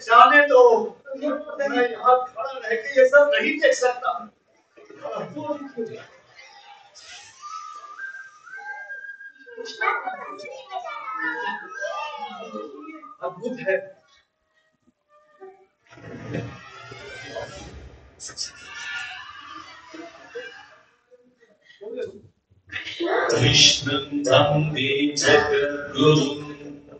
जाना दो मैं यहाँ खड़ा रह के ये सब नहीं देख सकता अद्भुत है कृष्णं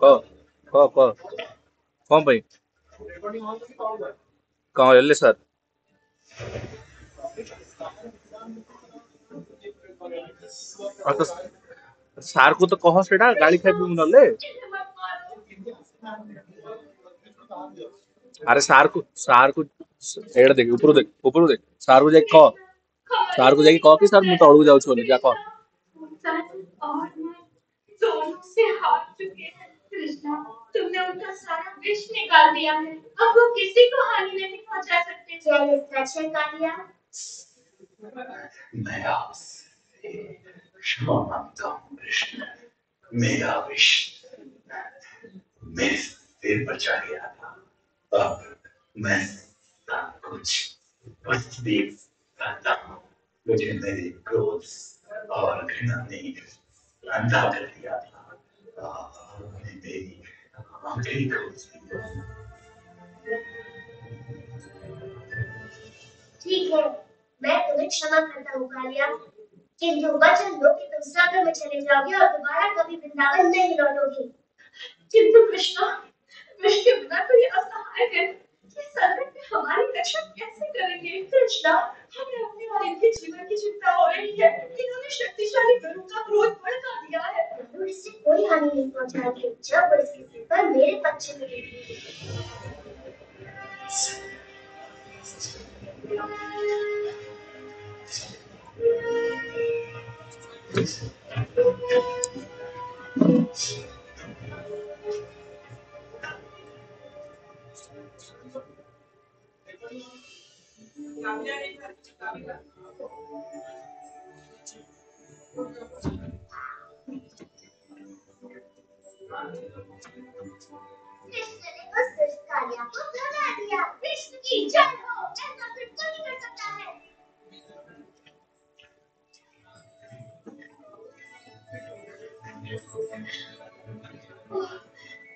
କହ କହ କହ କଣ ପାଇଁ କଣ ହେଲେ ସାର୍ ଆଉ ତ ସାର୍କୁ ତ କହ ସେଇଟା ଗାଳି ଖାଇବି ମୁଁ ନହେଲେ अरे सार को सार को एड़ देख, ऊपर देख ऊपर देख। सार को जाके कह सार को जाके कह कि सर मैं तळू जाऊछु बोली जा कह तुमने उनका सारा विष निकाल दिया है अब वो किसी को हानि नहीं पहुँचा सकते चलो दर्शन कर लिया मैं आपसे क्षमा माँगता हूँ कृष्ण मेरा विष, मेरे सिर पर चढ़ अब मैं सब कुछ बस देख सकता हूँ मुझे मेरे क्रोध और घृणा ने अंधा कर दिया था आपने मेरी आँखें खोज दी ठीक है, मैं तुम्हें क्षमा करता हूँ, कालिया। किंतु वचन दो कि तुम सागर में चले जाओगे और दोबारा कभी वृंदावन नहीं लौटोगे। किंतु कृष्णा के तो ये असहाय है। ये संकट में हमारी रक्षा कैसे करेंगे? कृष्णा हमें अपने और इनके जीवन की चिंता हो रही है। इन्होंने शक्तिशाली गुरु का क्रोध भड़का दिया है। प्रभु इससे कोई हानि नहीं पहुंचाएँगे। जब वो इसके सिर पर मेरे पक्ष में रहेगी। कृष्ण ने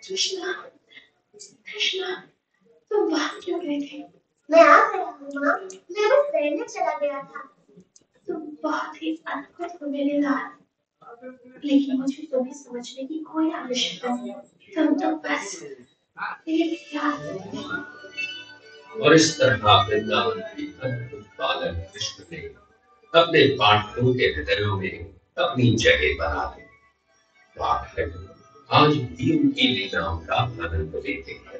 कृष्ण कृष्णा तुम वहाँ क्यों गए थे मैं आ गया हूँ माँ मैं बस तैरने चला गया था तुम बहुत ही अद्भुत हो मेरे लाल लेकिन मुझे तुम्हें समझने की कोई आवश्यकता नहीं। तुम तो बस और इस तरह वृंदावन की अद्भुत बालक कृष्ण ने अपने पाठकों के हृदयों में अपनी जगह बना ली पाठक आज भी उनकी लीलाओं का आनंद लेते हैं।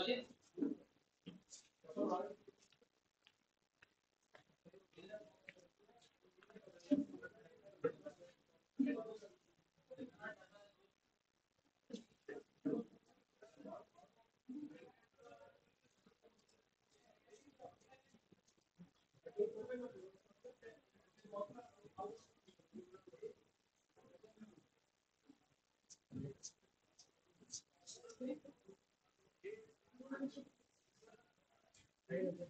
Öyle? Amen.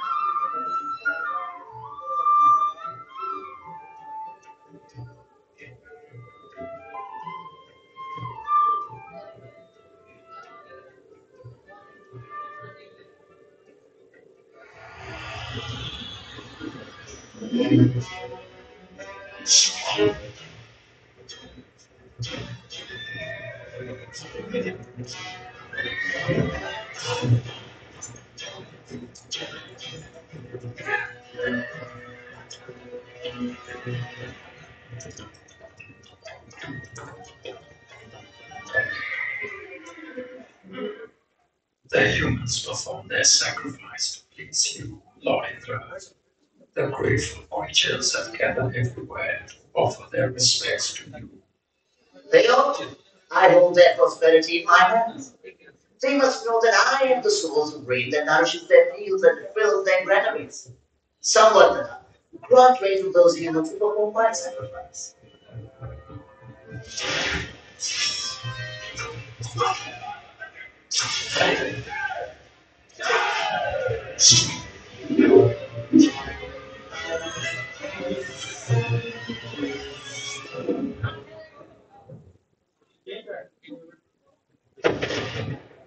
The humans perform their sacrifice to please you, Lord Indra. The grateful creatures have gathered everywhere to offer their respects to you. They ought to. I hold their prosperity in my hands. They must know that I am the soul who breathes that nourishes their fields and fills their granaries. Somewhat another, grant way to those who have to perform my sacrifice. Thank you.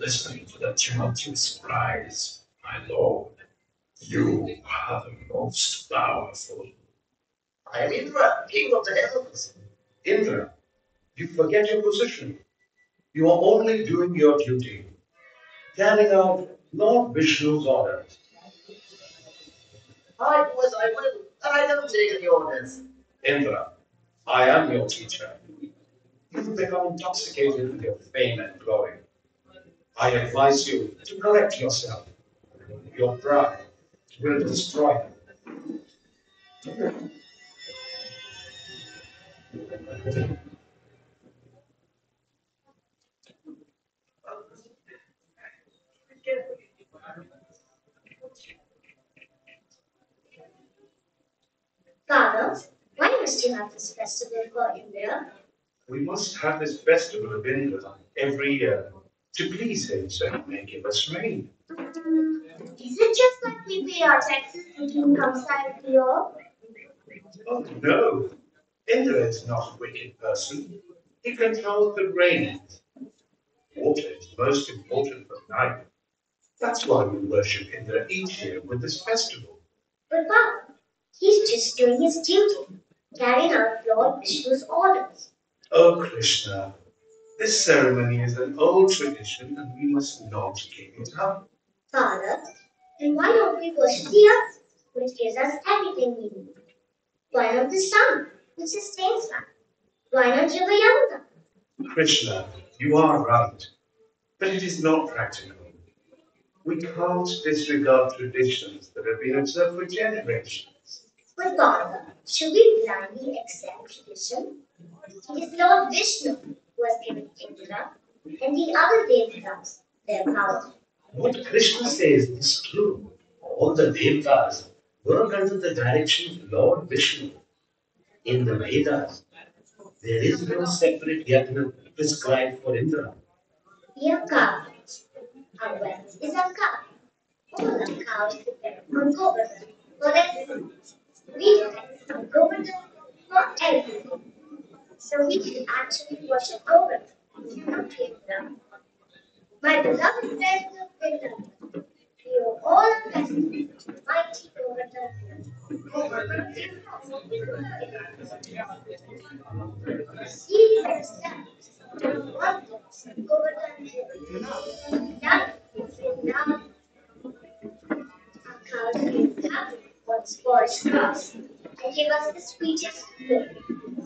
Listening to the tumultuous cries, my lord, you are the most powerful. I am Indra, king of the heavens. Indra, you forget your position. You are only doing your duty, carrying out Lord Vishnu's orders. I do as I will, and I don't take any orders. Indra, I am your teacher. You've become intoxicated with your fame and glory. I advise you to correct yourself. Your pride will destroy you. Father, why must you have this festival for Indra? We must have this festival of India every year to please him so he may give us rain. Is it just like we pay our taxes to King every year? Oh no, Indra is not a wicked person. He controls the rains. Water is most important for life. That's why we worship Indra each year with this festival. But Father, he's just doing his duty, carrying out Lord Vishnu's orders. Oh Krishna, this ceremony is an old tradition and we must not give it up. Father, then why don't we worship the earth, which gives us everything we need? Why not the sun, which sustains life? Why not Yamuna? Krishna, you are right, but it is not practical. We can't disregard traditions that have been observed for generations. But Father, should we blindly accept tradition? It is Lord Vishnu was given to them, and the other Devatas, their power. What Krishna says is true. All the Devatas were under the direction of Lord Vishnu in the Vedas. There is no separate yatna prescribed for Indra. Your cowards, however, is a cow All the cows? on government for everything. We a for everything so we can actually worship a program if. My beloved friends of Finland, we are all blessed with the mighty Govardhan. See yourselves the wonders of Govardhan Hill. Life is in once forged us and gave us the sweetest food.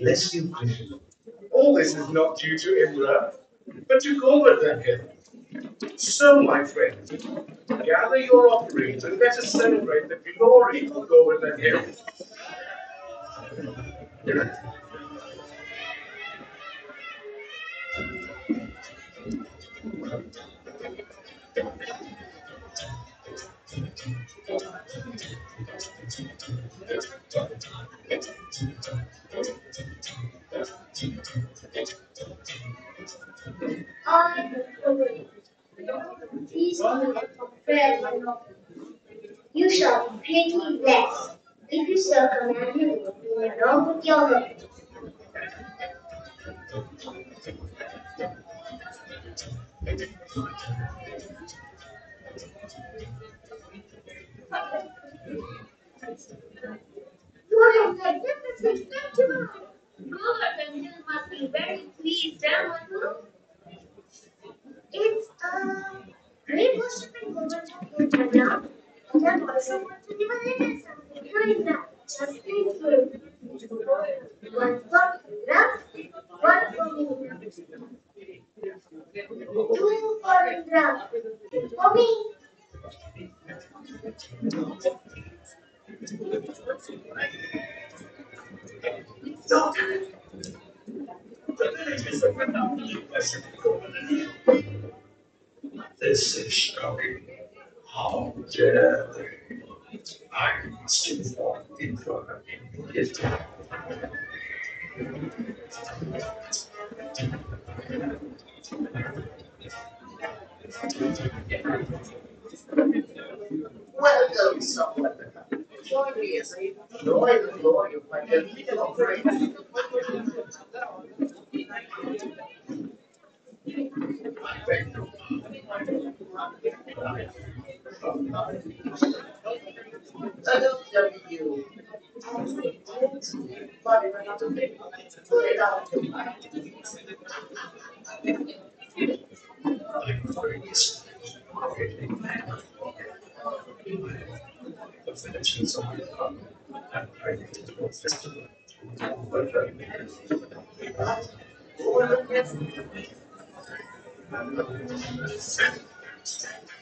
Bless you, Krishna. All this is not due to Indra, but you go to Govardhan Hill. So, my friends, gather your offerings and let us celebrate the glory of Govardhan Hill.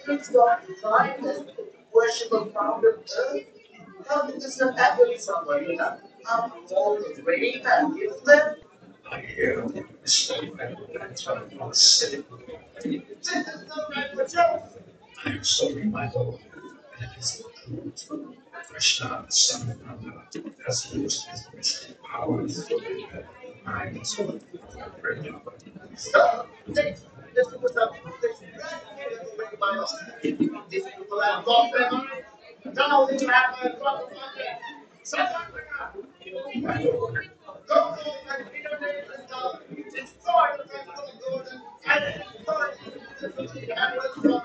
It's God divine and worship of founder earth. How did this happen to someone, you all the grave and give them? I hear the am not sitting. I am sorry, my lord. Not true. Krishna, the son of Nanda, as he was transmission and this this you the things of the Lord and destroy of the Lord.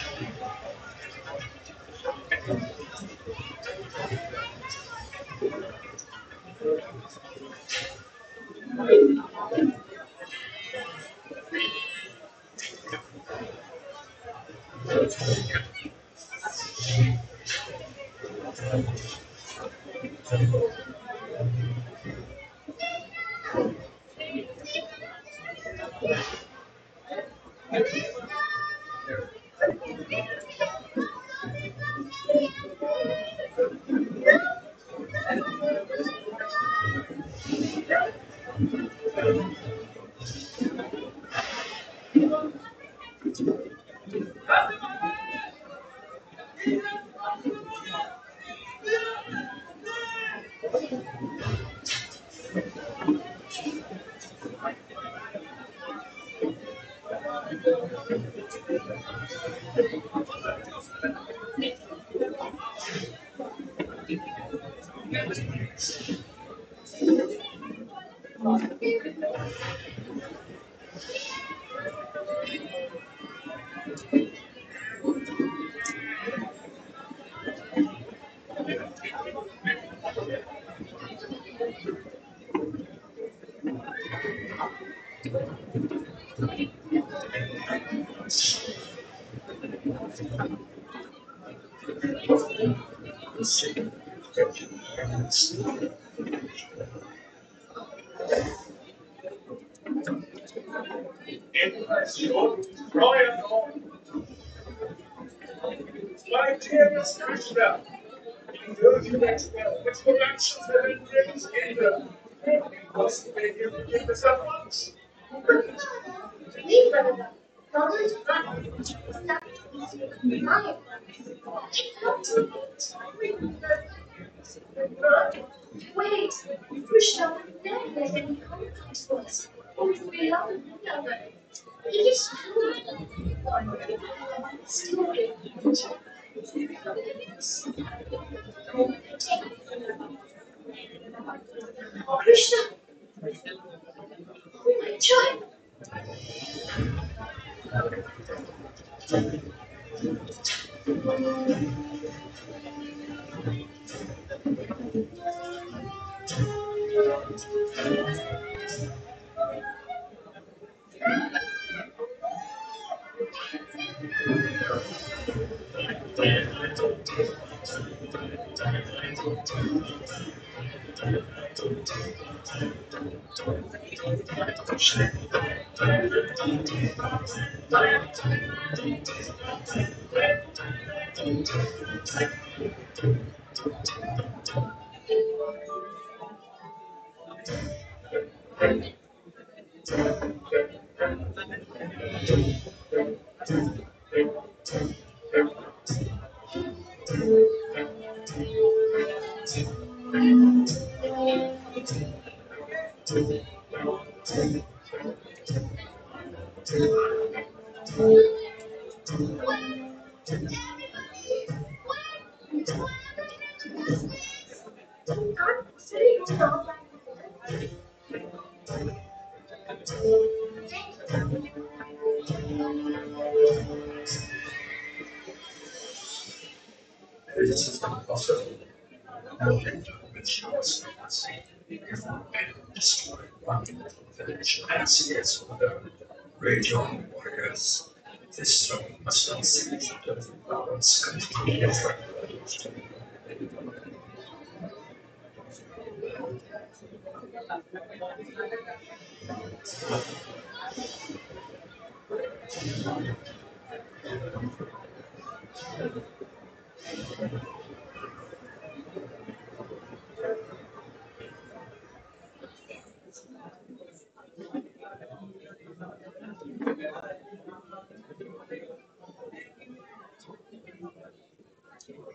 Krishna. And those who expel explanations have been praised in the because they give forgive. Wait, Krishna would never let any contact to us, we love another. It is true. Krishna, my child. Thank you.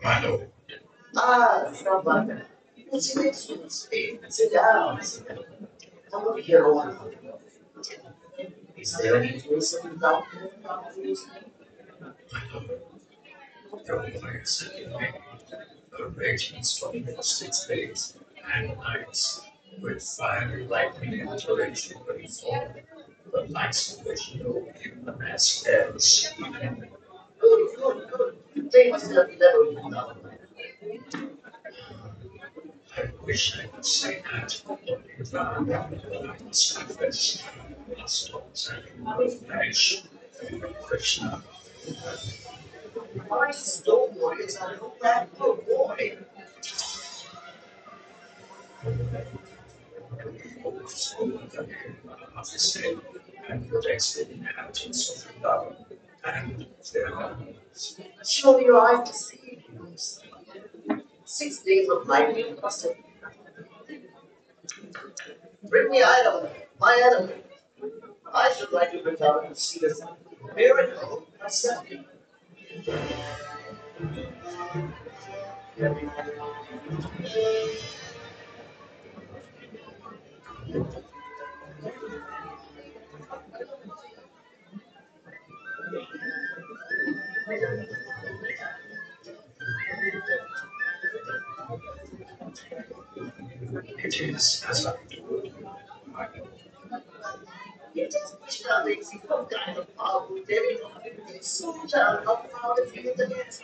Mano. Ah, that. It's an excellent Sit down. Come over a while. Será que você me six days and nights with fiery lightning and torrential rainfall. The lights of which know in the and sea. Good, good. Things never been done. I wish I could say that, but I can't confess. Krishna. My stone warriors are no bad good boy. and protects the inhabitants of Vrindavan and their homes. Surely your eyes deceive you. Six days of lightning must have Bring me Idol, my enemy. I should like to bring down and see this miracle myself. It is as I Yet these buildings become kind of powerful, very complicated, so child of power with the next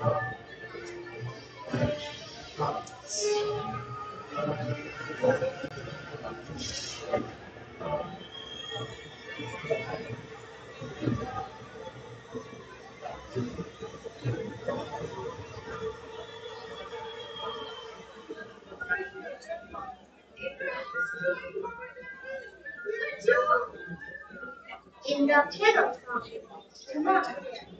in the kettle the tomorrow.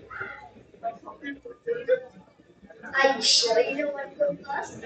Are you sure you don't want to go first?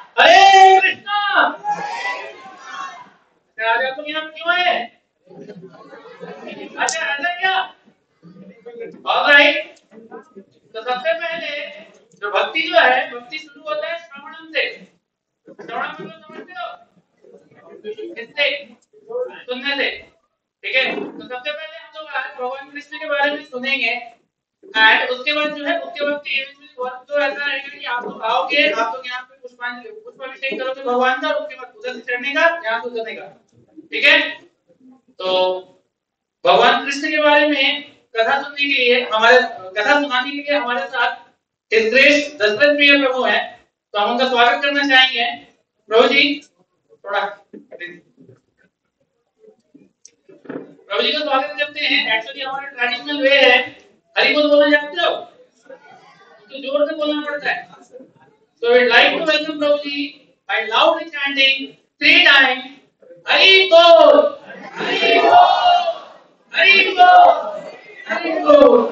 हरे कृष्णा! राजा तुम यहाँ क्यों है? अच्छा राजा क्या? Alright तो सबसे पहले जो भक्ति जो है, भक्ति शुरू होता है श्रवणम से। श्रवणम मतलब समझते हो? किससे सुनने से। ठीक है? तो सबसे पहले हम लोग भगवान कृष्ण के बारे में सुनेंगे। एंड उसके बाद जो है, उसके बाद के इवेंचुअली वर्क तो ऐसा रहेगा कि आप लोग आओगे, आप लोग यहाँ पे पुष्पांजलि पुष्पाभिषेक करोगे भगवान का, उसके बाद उधर से चढ़ने का, यहाँ से उतरने का। ठीक है? तो भगवान कृष्ण के बारे में कथा सुनने के लिए हमारे कथा सुनाने के लिए हमारे साथ ग्रेस दशरथ प्रिय प्रभु हैं। तो हम उनका स्वागत करना चाहेंगे। प्रभु जी, थोड़ा प्रभु जी का स्वागत करते हैं। एक्चुअली हमारा ट्रेडिशनल वे है। हरि बोल बोलना जानते हो तो ज़ोर से बोलना पड़ता है So we'd like to welcome Prabhuji by loudly chanting three times Hari Bol! Hari Bol! Hari Bol! Hari Bol!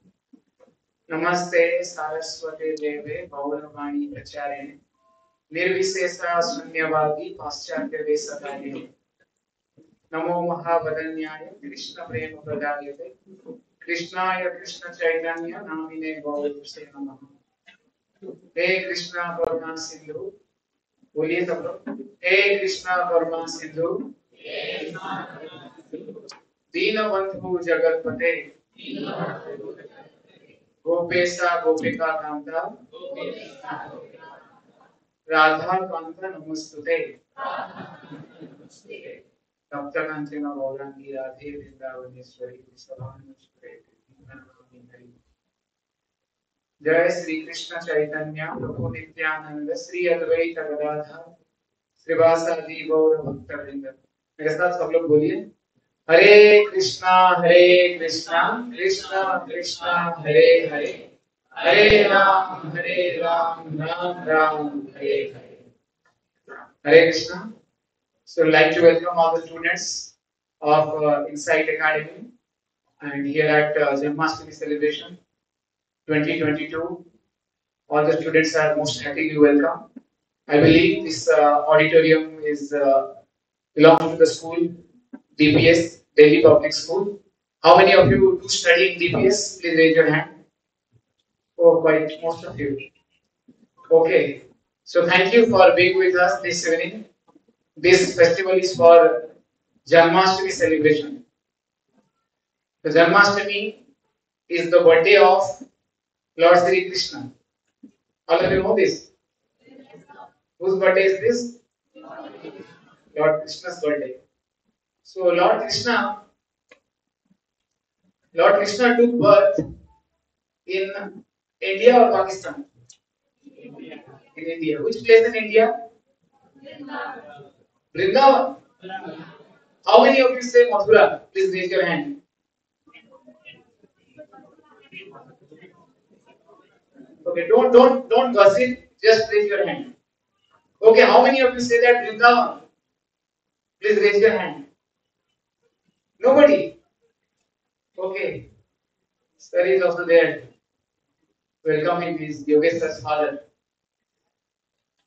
नमस्ते, सारस्वते देवे गौरवाणी प्रचारिणे, निर्विशेषा शून्यवादी पाश्चात्य वेशकारिणे नमो महावदन्याय कृष्ण प्रेम प्रदायते कृष्णाय कृष्ण चैतन्य नामिने गौरसे नमः। हे कृष्णा करुणा सिंधु, बोलिए सब लोग हे कृष्णा करुणा सिंधु दीन बंधु जगतपते। गोपेशा गोपिका कांता राधा, कांता, नमस्तुते। सप्तकांचन गौरांगी, राधे, वृंदावनेश्वरी सभानुश्वरे जय श्री कृष्ण चैतन्य, प्रभु नित्यानंद, श्री अद्वैत गदाधर, श्रीवासादि गौर भक्त वृंद मेरे साथ सब लोग बोलिए। Hare Krishna, Hare Krishna, Krishna Krishna, Hare Hare, Hare Ram, Hare Ram, Ram Ram, Hare Hare. Hare Krishna. So, I'd like to welcome all the students of uh, Insight Academy and here at uh, celebration 2022. All the students are most heartily welcome. I believe this uh, auditorium is uh, belongs to the school DPS, Delhi Public School. How many of you do study in DPS? Please raise your hand. Oh, quite most of you. Okay. So thank you for being with us this evening. This festival is for Janmashtami celebration. The Janmashtami is the birthday of Lord Sri Krishna. All of you know this. Whose birthday is this? Lord Krishna's birthday. So Lord Krishna, Lord Krishna took birth in India or Pakistan? In India. Which place in India? Vrindavan. How many of you say Mathura? Please raise your hand. Okay, don't don't don't gossip. Just raise your hand. Okay, how many of you say that Vrindavan? Please raise your hand. Nobody. Okay. Sir is also there. Welcoming his Yogeshar's father.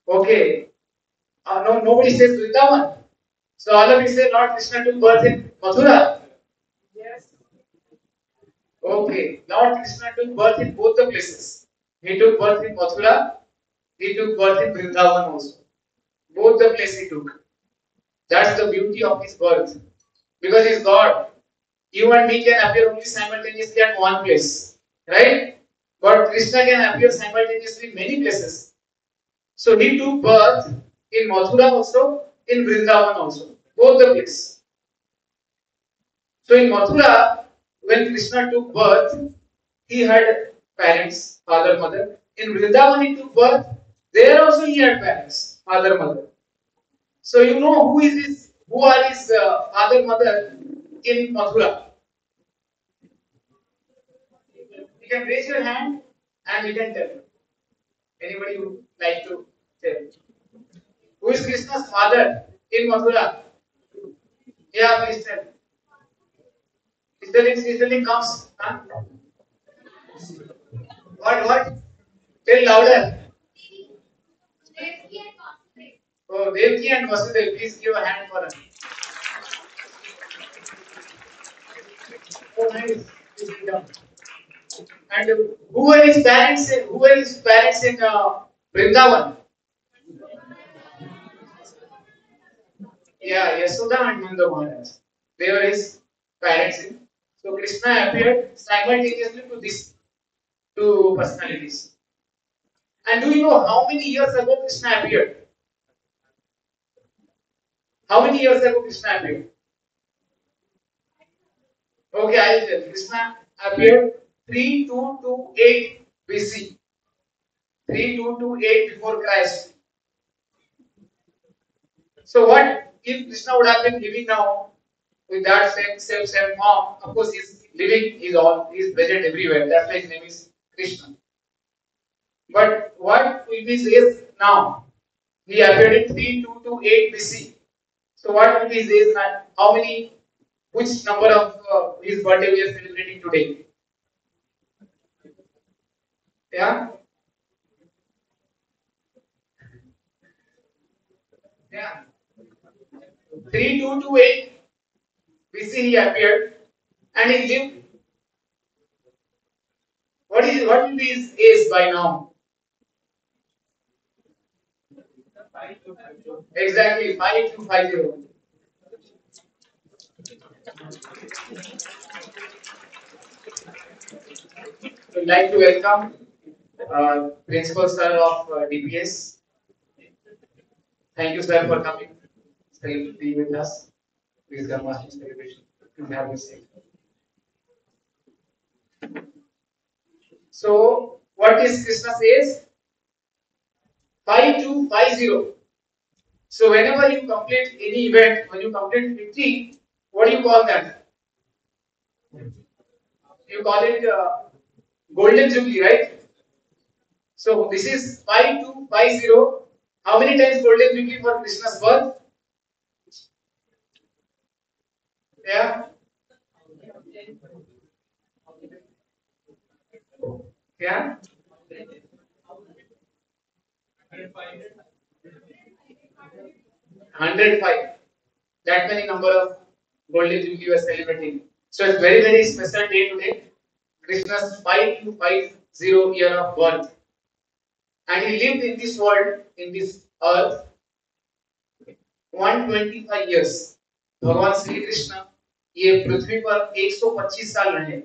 Okay. Uh, no, nobody says Vrindavan. So all of you say Lord Krishna took birth in Mathura. Yes. Okay. Lord Krishna took birth in both the places. He took birth in Mathura. He took birth in Vrindavan also. Both the places he took. That's the beauty of his birth. Because he's God. You and me can appear only simultaneously at one place. Right? But Krishna can appear simultaneously in many places. So he took birth in Mathura also, in Vrindavan also. Both the places. So in Mathura, when Krishna took birth, he had parents, father, mother. In Vrindavan, he took birth. There also he had parents, father, mother. So you know who is his, who are his uh, father, mother in Mathura. You can raise your hand and you can tell. Anybody who like to tell? Who is Krishna's father in Mathura? Yeah, please tell. Is the link, is the link comes? Huh? What, what? Tell louder. Oh, Devki and Vasudev, please give a hand for us. Oh, nice. And who were his parents? In, who were his parents in uh, Vrindavan? Yeah, Yashoda and Nanda Maharaj. They were his parents. In. So Krishna appeared simultaneously to these two personalities. And do you know how many years ago Krishna appeared? How many years ago Krishna appeared? Okay, I'll tell. Krishna appeared 3228 BC. 3228 before Christ. So what if Krishna would have been living now with that same same same form? Of course, he's living. He's all he's present everywhere. That's why his name is Krishna. But what will be age now? He appeared in 3228 BC. So what be his? How many? Which number of uh, his birthday we are celebrating today? Yeah. Yeah. 3228 BC he appeared and he lived. What is what will be his age by now? Exactly, 5250. We'd like to welcome uh, Principal Sir of uh, DPS. Thank you, sir, for coming. Stay be with us. Please come watch this celebration. Please have a seat. So, what is Krishna says? 5250. So, whenever you complete any event, when you complete 50, what do you call that? You call it uh, golden jubilee, right? So, this is 5250. How many times golden jubilee for Krishna's birth? Yeah. Yeah. Hundred five. That many number of golden jubilee we are celebrating. So it's very very special day today. Krishna's five to five zero year of birth, and he lived in this world in this earth 125 years. भगवान श्री कृष्ण ये पृथ्वी पर 125 साल रहे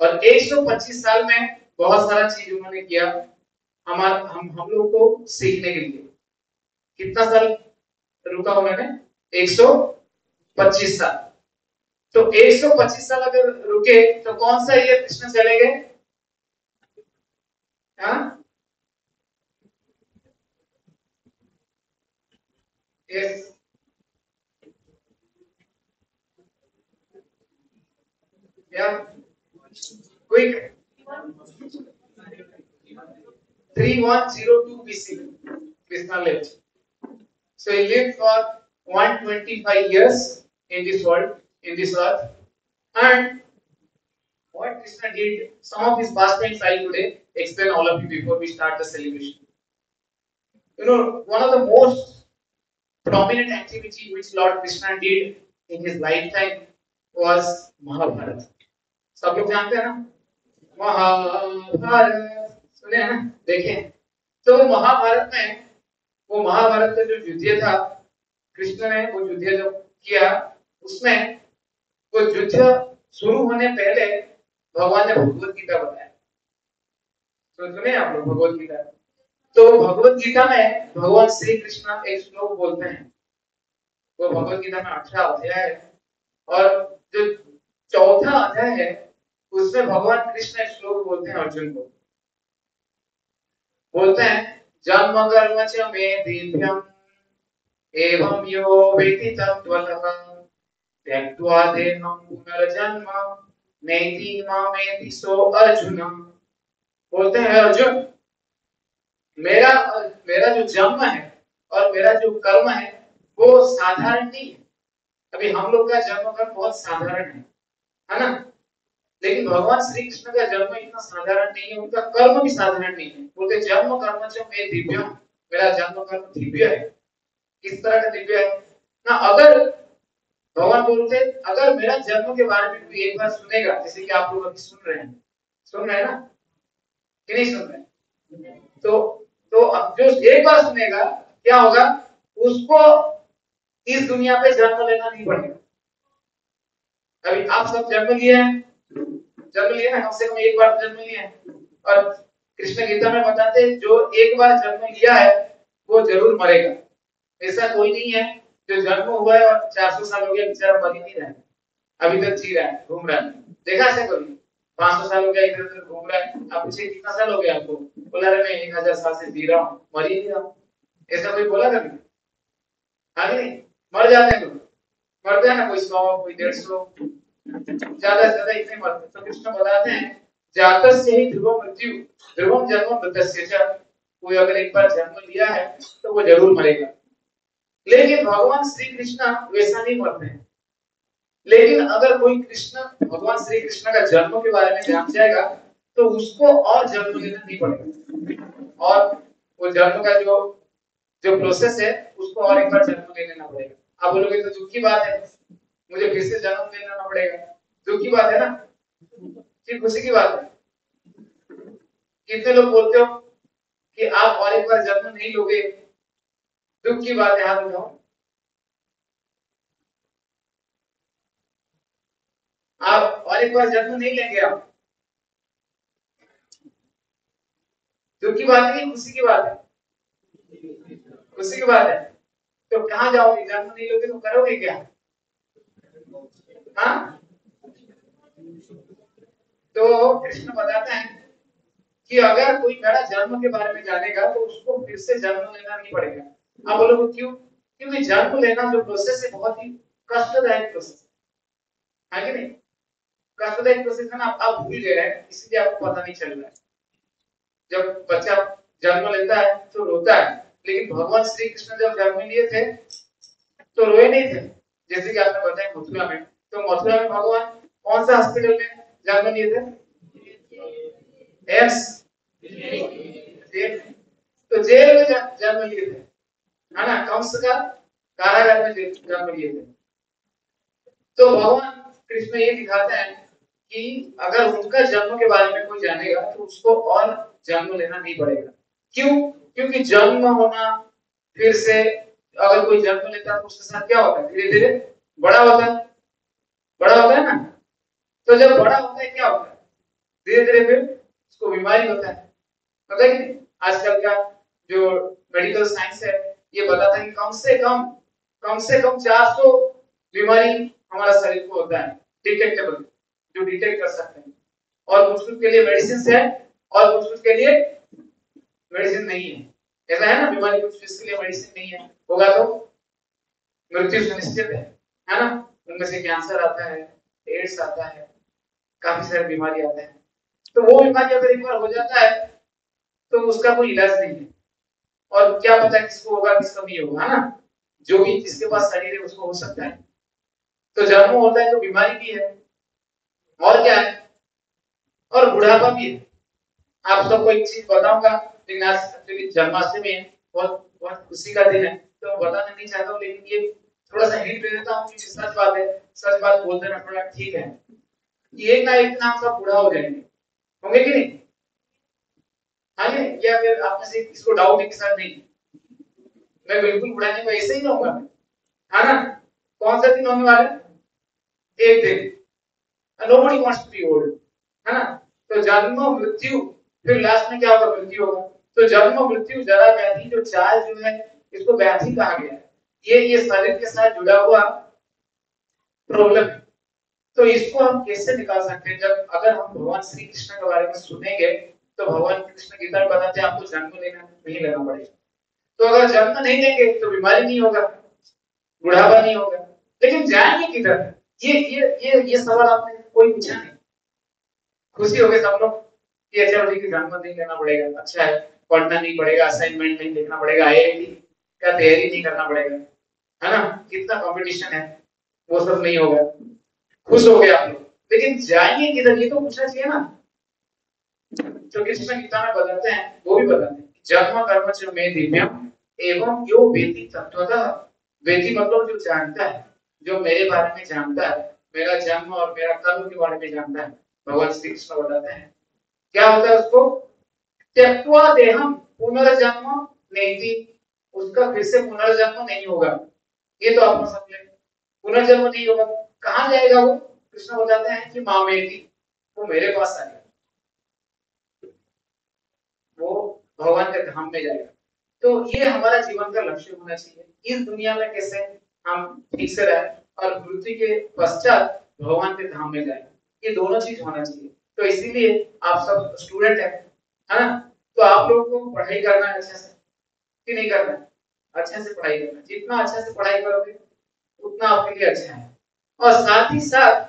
और 125 साल में बहुत सारा चीज़ उन्होंने किया हमारा, हम हम लोग को सीखने के लिए कितना साल रुका उन्होंने 125 साल तो 125 साल अगर रुके तो कौन सा ईयर कृष्ण चले गए हाँ Yes. Yeah. Quick. 3102 BC. Krishna lived. So he lived for 125 years in this world, in this earth. And what Krishna did, some of his pastimes I today explain all of you before we start the celebration. You know, one of the most prominent activity which Lord Krishna did in his lifetime was Mahabharata. सब लोग जानते हैं ना महाभारत सुने हैं? देखें। तो महाभारत में, वो महाभारत का जो युद्ध था, कृष्ण ने वो युद्ध जो किया, उसमें वो युद्ध शुरू होने पहले भगवान ने भगवत गीता बताया। तो सुने आप लोग भगवत गीता? तो भगवत गीता में भगवान श्री कृष्ण एक श्लोक बोलते हैं। वो भगवत गीता में अठारह अध्याय है। और जो चौथा अध्याय है, उसमें भगवान कृष्ण एक श्लोक बोलते हैं अर्जुन को। बोलते हैं, जन्म कर्म च मे दिव्यम, एवं यो वेति तत्त्वतः। त्यक्त्वा देहं पुनर्जन्म, नैति मामेति सो अर्जुन बोलते हैं, अर्जुन, मेरा मेरा जो जन्म है और मेरा जो कर्म है, वो साधारण नहीं है। अभी हम लोग का जन्म कर्म बहुत साधारण है है ना? लेकिन भगवान श्री कृष्ण का जन्म इतना साधारण नहीं है, उनका कर्म भी साधारण नहीं है। बोलते जन्म कर्म च मैं दिव्य हूँ मेरा जन्म कर्म दिव्य है। किस तरह का दिव्य है? ना, अगर भगवान बोलते, अगर मेरा जन्म के बारे में कोई एक बार सुनेगा, जैसे कि आप लोग अभी सुन रहे हैं। सुन रहे हैं ना? कि नहीं सुन रहे? तो तो जो एक बार सुनेगा, क्या होगा? उसको इस दुनिया पे जन्म लेना नहीं पड़ेगा। अभी आप सब जन्म लिए हैं जन्म लिया ना कम से कम एक बार जन्म लिया है। और कृष्ण गीता में बताते हैं, जो एक बार जन्म लिया है, वो ज़रूर मरेगा। ऐसा कोई नहीं है, जो जन्म हुआ है और 400 साल हो गया, बेचारा मर ही नहीं रहा अभी तक जी रहा है, घूम रहा है। देखा ऐसा कोई 500 साल हो गया, इधर उधर घूम रहा है। आप पूछे कितना साल हो गया आपको? बोला रहे मैं एक हज़ार साल से जी रहा हूँ, मर ही नहीं रहा ऐसा कोई बोला कभी? हाँ नहीं? मर जाते हैं लोग मरते हैं ना कोई सौ, कोई डेढ़ सौ। ज़्यादा ज़्यादा इतने मरते तो कृष्ण बताते हैं जातक से ही ध्रुव मृत्यु ध्रुवम जन्म मृतस्य च। कोई अगर एक बार जन्म लिया है तो वो ज़रूर मरेगा। लेकिन भगवान श्री कृष्ण वैसा नहीं मरते लेकिन अगर कोई कृष्ण, भगवान श्री कृष्ण का जन्म के बारे में जान जाएगा तो उसको और जन्म लेना नहीं पड़ेगा। और वो जन्म का जो जो प्रोसेस है, उसको और एक बार जन्म लेना पड़ेगा। आप बोलोगे तो दुख की बात है। मुझे फिर से जन्म लेना पड़ेगा। दुख की बात है ना फिर खुशी की बात है। कितने लोग बोलते हो कि आप और एक बार जन्म नहीं लोगे? दुख की बात है हाथ उठाओ आप और एक बार जन्म नहीं लेंगे आप। दुख की बात है खुशी की बात है? खुशी की बात है। तो कहाँ जाओगे? जन्म नहीं लोगे तो करोगे क्या? हाँ? तो कृष्ण बताते हैं कि अगर कोई बड़ा जन्म के बारे में जानेगा तो उसको फिर से जन्म लेना नहीं पड़ेगा। आप बोलोगे, क्यों? क्योंकि जन्म लेना जो प्रोसेस है, बहुत ही कष्टदायक प्रोसेस है। कि नहीं? कष्टदायक प्रोसेस है ना, आप भूल गए हैं, इसलिए आपको पता नहीं चल रहा है। जब बच्चा जन्म लेता है तो रोता है। लेकिन भगवान श्री कृष्ण जब जन्म लिए थे तो रोए नहीं थे। जैसे कि आपने बताया मथुरा में। तो मथुरा में भगवान कौन सा हॉस्पिटल में जन्म लिए थे? एम्स तो जेल में जन्म लिए थे। है ना? कंस का कारागार में जन्म लिए थे। तो भगवान कृष्ण ये दिखाते हैं कि अगर उनका जन्म के बारे में कोई जानेगा तो उसको और जन्म लेना नहीं पड़ेगा। क्यों? क्योंकि जन्म होना फिर से, अगर कोई जन्म लेता है तो उसके साथ क्या होता है? धीरे धीरे बड़ा होता है। बड़ा होता है ना? तो जब बड़ा होता है, क्या होता है? धीरे धीरे फिर उसको बीमारी होता है। पता है आजकल का जो मेडिकल साइंस है, ये बताता है कि कम से कम कम से कम 400 बीमारी हमारा शरीर को होता है डिटेक्टेबल जो डिटेक्ट कर सकते हैं। और कुछ कुछ के लिए मेडिसिन है, और कुछ कुछ के लिए मेडिसिन नहीं है। ऐसा है ना? बीमारी कुछ इसके लिए मेडिसिन नहीं है? होगा तो मृत्यु सुनिश्चित है है ना? उनमें से कैंसर आता है एड्स आता है, काफ़ी सारी बीमारी आते हैं। तो वो बीमारी अगर एक बार हो जाता है तो उसका कोई इलाज नहीं है। और क्या पता किसको होगा, किसको नहीं होगा ना? जो भी जिसके पास शरीर है, उसको हो सकता है। तो जन्म होता है तो बीमारी भी है, और क्या है? और बुढ़ापा भी है। आप सबको एक चीज़ बताऊँगा जन्माष्टमी है, बहुत बहुत खुशी का दिन है। तो बताना नहीं चाहता हूँ, लेकिन ये थोड़ा सा हिंट दे देता हूँ कि सच बात है, सच बात बोल देना थोड़ा ठीक है। एक ना एक नाम सब बूढ़ा हो जाएँगे। होंगे कि नहीं? हाँ जी, या फिर आप में से किसको डाउट है कि सर नहीं? मैं बिल्कुल बुढ़ा नहीं, मैं ऐसे ही रहूँगा है ना? कौन सा दिन होने वाला? है एक दिन। Nobody wants to be old है ना? तो जन्म मृत्यु, फिर लास्ट में क्या होगा? मृत्यु होगा। तो जन्म मृत्यु जरा व्याधि जो चार जो है, इसको व्याधि कहा गया है। ये ये शरीर के साथ जुड़ा हुआ प्रॉब्लम है तो इसको हम कैसे निकाल सकते हैं? जब अगर हम भगवान श्री कृष्ण के बारे में सुनेंगे तो भगवान कृष्ण गीता में बताते हैं, आपको जन्म लेना नहीं लेना पड़ेगा। तो अगर जन्म नहीं लेंगे तो बीमारी नहीं होगा, बुढ़ापा नहीं होगा। लेकिन जाएँगे किधर? ये ये ये ये सवाल आपने कोई पूछा नहीं। खुशी हो गए सब लोग कि अच्छा मुझे की जन्म नहीं लेना पड़ेगा। अच्छा है, पढ़ना नहीं पड़ेगा असाइनमेंट नहीं लिखना पड़ेगा आईआईटी का तैयारी नहीं करना पड़ेगा। है ना? कितना कंपटीशन है? वो सब नहीं होगा। खुश हो गए आप लोग। लेकिन जाएँगे किधर, ये तो पूछना चाहिए ना। जो कृष्ण गीता में बताते हैं, वो भी बताते हैं। जन्म कर्म च में दिव्यम एवं यो वेदी तत्वतः वेदी मतलब जो जानता है, जो मेरे बारे में जानता है, मेरा जन्म और मेरा कर्म के बारे में जानता है। भगवान श्री कृष्ण बताते हैं। क्या होता है उसको? त्यक्वा देहम पुनर्जन्म नहीं थी। उसका फिर से पुनर्जन्म नहीं होगा। ये तो आप समझे पुनर्जन्म नहीं होगा कहा जाएगा वो? कृष्ण बताते हैं कि मामेती वो मेरे पास आएगा वो भगवान के धाम में जाएगा। तो ये हमारा जीवन का लक्ष्य होना चाहिए। इस दुनिया में कैसे हम ठीक से रहे और मृत्यु के पश्चात भगवान के धाम में जाए। ये दोनों चीज़ होना चाहिए। तो इसीलिए आप सब स्टूडेंट है है ना? तो आप लोगों को पढ़ाई करना है अच्छे से कि नहीं करना? है अच्छे से पढ़ाई करना, जितना अच्छे से पढ़ाई करोगे, उतना आपके लिए अच्छा है। और साथ ही साथ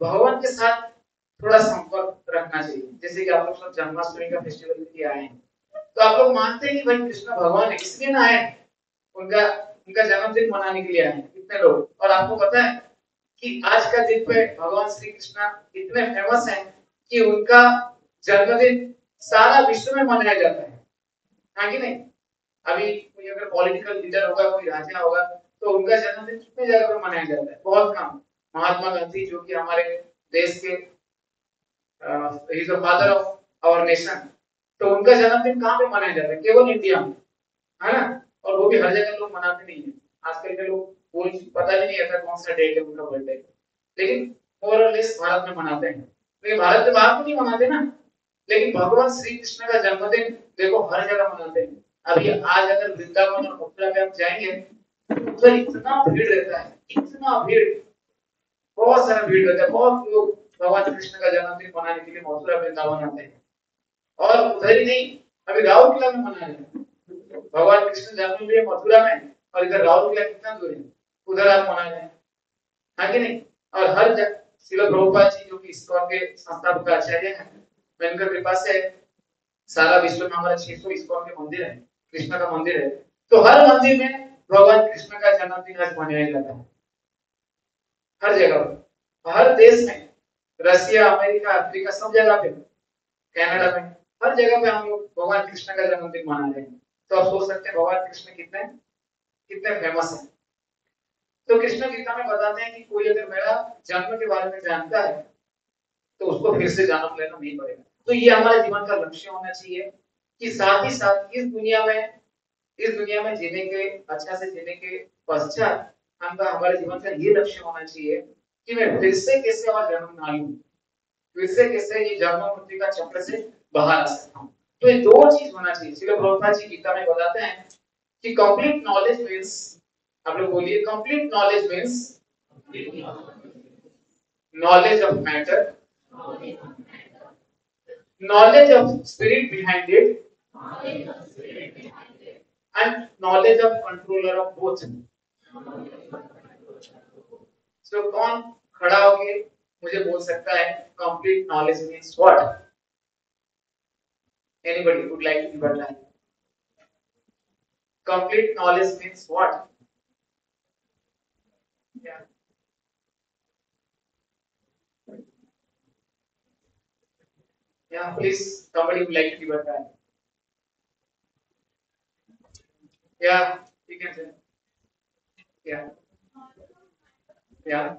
भगवान के साथ थोड़ा संपर्क रखना चाहिए। जैसे कि आप लोग सब जन्माष्टमी का फेस्टिवल लिए आए हैं तो आप लोग मानते हैं कि भाई कृष्ण भगवान इसलिए ना आए, उनका उनका जन्मदिन मनाने के लिए आए कितने लोग। और आपको पता है कि आज का दिन पे भगवान श्री कृष्ण इतने फ़ेमस हैं कि उनका जन्मदिन सारा विश्व में मनाया जाता है। हाँ कि नहीं? अभी कोई अगर पॉलिटिकल लीडर होगा, कोई राजा होगा तो उनका जन्मदिन कितने जगह पर मनाया जाता है? बहुत कम। महात्मा गांधी, जो कि हमारे देश के फादर ऑफ़ आवर नेशन तो उनका जन्मदिन कहाँ पे मनाया जाता है? केवल इंडिया में, है ना? और वो भी हर जगह लोग मनाते नहीं है। आजकल के लोग कोई पता भी नहीं रहता कौन सा डेट है, उनका बर्थडे लेकिन लेस भारत में मनाते हैं। लेकिन भारत के बाहर तो नहीं मनाते ना। लेकिन भगवान श्री कृष्ण का जन्मदिन, देखो, हर जगह मनाते हैं। अभी आज अगर वृंदावन और मथुरा में आप जाएँगे उधर इतना भीड़ रहता है इतना भीड़ बहुत सारा भीड़ रहता है। बहुत लोग भगवान कृष्ण का जन्मदिन मनाने के लिए मथुरा वृंदावन आते हैं। और उधर ही नहीं अभी राहुल किला में मना रहे हैं। भगवान कृष्ण जन्म लिए मथुरा में और इधर राहुल किला कितना दूर है उधर आप मना रहे हैं हाँ कि नहीं? और हर जगह शिल प्रभुपाद जी जो कि इस्कॉन के संस्थापक आचार्य हैं मैं इनका कृपा से सारा विश्व में हमारा छह सौ इस्कॉन के मंदिर है। कृष्ण का मंदिर है। तो हर मंदिर में भगवान कृष्ण का जन्मदिन आज मनाया जाता है। हर जगह पर हर देश में। रसिया अमेरिका, अफ्रीका, सब जगह पे। कनाडा में। हर जगह पे हम लोग भगवान कृष्ण का जन्मदिन मना रहे हैं। तो आप सोच सकते हैं भगवान कृष्ण कितने कितने फ़ेमस है। तो कृष्ण गीता में बताते हैं कि कोई अगर मेरा जन्म के बारे में जानता है तो उसको फिर से जन्म लेना नहीं पड़ेगा। तो ये हमारे जीवन का लक्ष्य होना चाहिए। कि साथ ही साथ इस दुनिया में, इस दुनिया में जीने के अच्छा से जीने के पश्चात हमका हमारे जीवन का ये लक्ष्य होना चाहिए कि मैं फिर से कैसे और जन्म ना लूँ, फिर से कैसे ये जन्म मृत्यु का चक्र से बाहर आ सकता हूँ तो ये दो चीज़ होना चाहिए। श्री प्रभुपाद जी गीता में बताते हैं कि कंप्लीट नॉलेज मींस आप लोग बोलिए complete knowledge means knowledge of matter, knowledge of spirit behind it and knowledge of controller of both so, कौन खड़ा होके मुझे बोल सकता है complete knowledge means what anybody would like to बताए complete knowledge means what yeah yeah please somebody would like to give a time yeah you can say yeah. Yeah.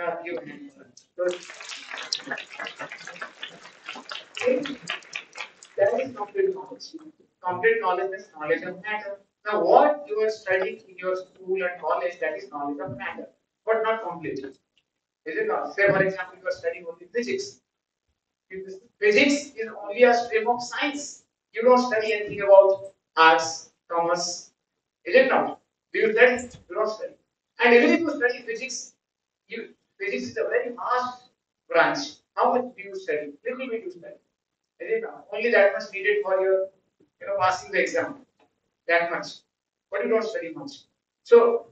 Uh, you Good. that is complete knowledge. Complete knowledge is knowledge of matter. Now what you are studying in your school and college that is knowledge of matter but not complete. Is it not? Say for example you are studying only physics. Physics is only a stream of science you don't study anything about arts commerce is it not? Do you study? You don't study. And even if you study physics you physics is a very vast branch. How much do you study? Little bit you study. Is it not? Only that much needed for your you know passing the exam. That much. But you don't study much. So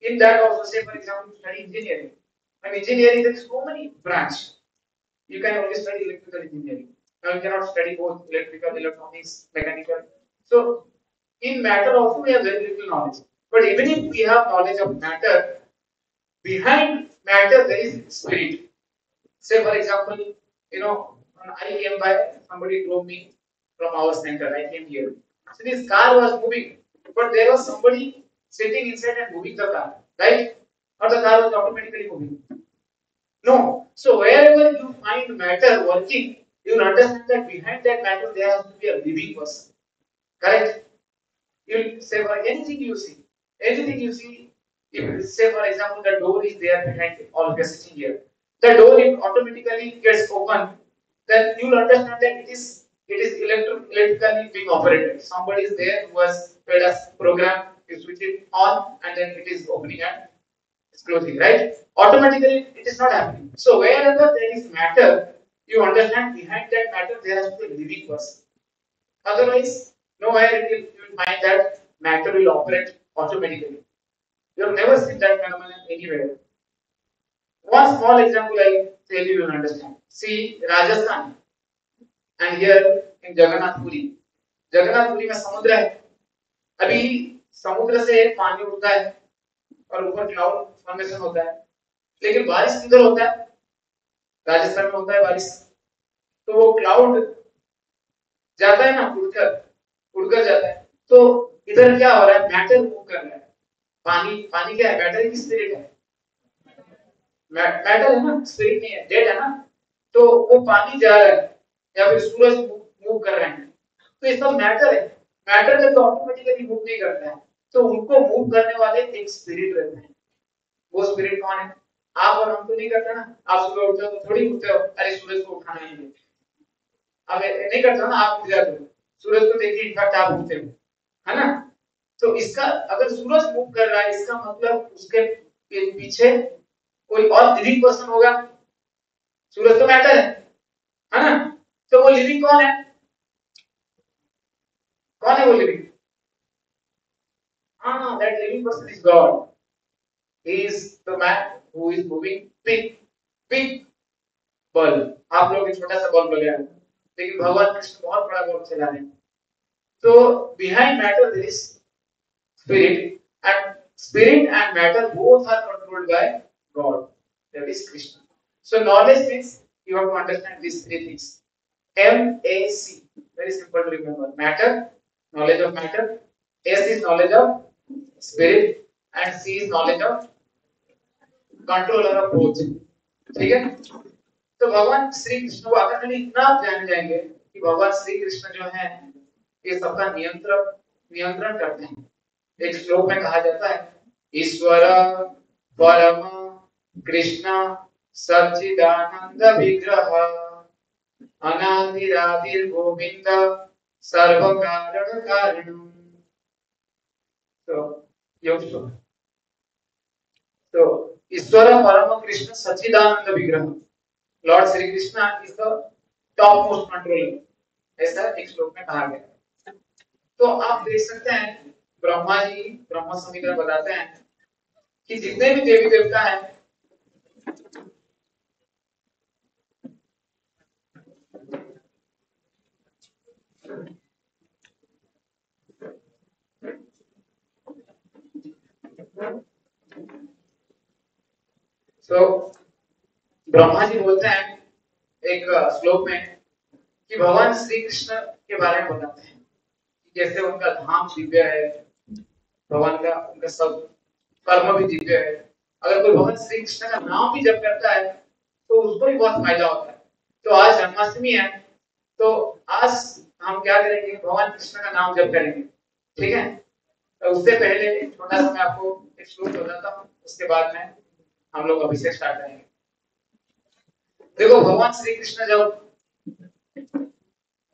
in that also say for example you study engineering. And engineering there is so many branch. You can only study electrical engineering now you cannot study both electrical electronics mechanical. So in matter also we have very little knowledge. But even if we have knowledge of matter behind matter there is spirit. Say for example you know i came by somebody drove me from our center i came here. So this car was moving but there was somebody sitting inside and moving the car right? Or the car was automatically moving. No. So wherever you find matter working you will understand that behind that matter there has to be a living person. Correct? You say for anything you see anything you see if say for example the door is there behind all of you sitting here the door it automatically gets open then you will understand that it is it is electrically being operated. Somebody is there who has made a program you switch it on and then it is opening and it's closing right? Automatically it is not happening. So wherever there is matter you understand behind that matter there has to be a living person otherwise nowhere you will find that matter will operate automatically you have never seen that phenomenon anywhere one small example i tell you you will understand see rajasthan and here in Jagannath Puri. Jagannath Puri में समुद्र है अभी समुद्र से पानी उठता है और ऊपर क्लाउड फॉर्मेशन होता है लेकिन बारिश किधर होता है राजस्थान में होता है बारिश। तो वो क्लाउड जाता है ना उड़कर उड़कर जाता है। तो इधर क्या हो रहा है? मैटर मूव कर रहा है। पानी पानी क्या है? मैटर की स्पिरिट है। मैटर है ना? स्पिरिट नहीं है। डेड है ना? तो वो पानी जा रहा है, या फिर सूरज मूव कर रहे हैं। तो ये सब मैटर है। मैटर जब ऑटोमेटिकली मूव नहीं करता है तो उनको मूव करने वाले एक स्पिरिट रहते हैं। वो स्पिरिट कौन है? आप और हम तो नहीं करते ना। आप सुबह उठते हो तो थोड़ी उठते हो। अरे, सूरज को उठाना ही है अब नहीं करते ना, आप उठ जाते हो। सूरज को देखिए, इनफैक्ट आप उठते हो। है ना? तो इसका, अगर सूरज मूव कर रहा है, इसका मतलब उसके पीछे कोई और लिविंग पर्सन होगा। सूरज तो मैटर है। है ना? तो वो लिविंग कौन है? कौन है वो लिविंग हाँ that living person is God is the man who is moving big big bulb आप लोग छोटा सा बल्ब लगा लेकिन भगवान कृष्ण बहुत बड़ा बल्ब चला रहे हैं तो behind matter there is spirit and spirit and matter both are controlled by God that is Krishna so knowledge means you have to understand these three things M A C very simple to remember matter knowledge of matter S is knowledge of spirit and C is knowledge of controller of both ठीक है? तो भगवान श्री कृष्ण को खाली इतना जान जाएँगे कि भगवान श्री कृष्ण जो है, ये सबका नियंत्रण नियंत्रण करते हैं। एक श्लोक में कहा जाता है, ईश्वर परम कृष्ण सच्चिदानंद विग्रह अनादिरादिर गोविंद सर्व कारण। कारण तो योग तो ईश्वर, परम कृष्ण, सच्चिदानंद विग्रह। Lord Shri Krishna is the top most controller ऐसा एक श्लोक में कहा गया तो आप देख सकते हैं, ब्रह्मा जी ब्रह्मा समीकरण बताते हैं कि जितने भी देवी देवता हैं तो ब्रह्मा जी बोलते हैं, एक श्लोक में कि भगवान श्री कृष्ण के बारे में बताते हैं। कैसे उनका धाम दिव्य है, भगवान का, उनका सब कर्म भी दिव्य है। अगर कोई भगवान श्री कृष्ण का नाम भी जप करता है तो उसको भी बहुत फ़ायदा होता है। तो आज जन्माष्टमी है तो आज हम क्या करेंगे, भगवान कृष्ण का नाम जब करेंगे। ठीक है? तो उससे पहले छोटा सा मैं आपको एक श्लोक बताता हूँ, उसके बाद में हम लोग अभिषेक स्टार्ट करेंगे। देखो, भगवान श्री कृष्ण जब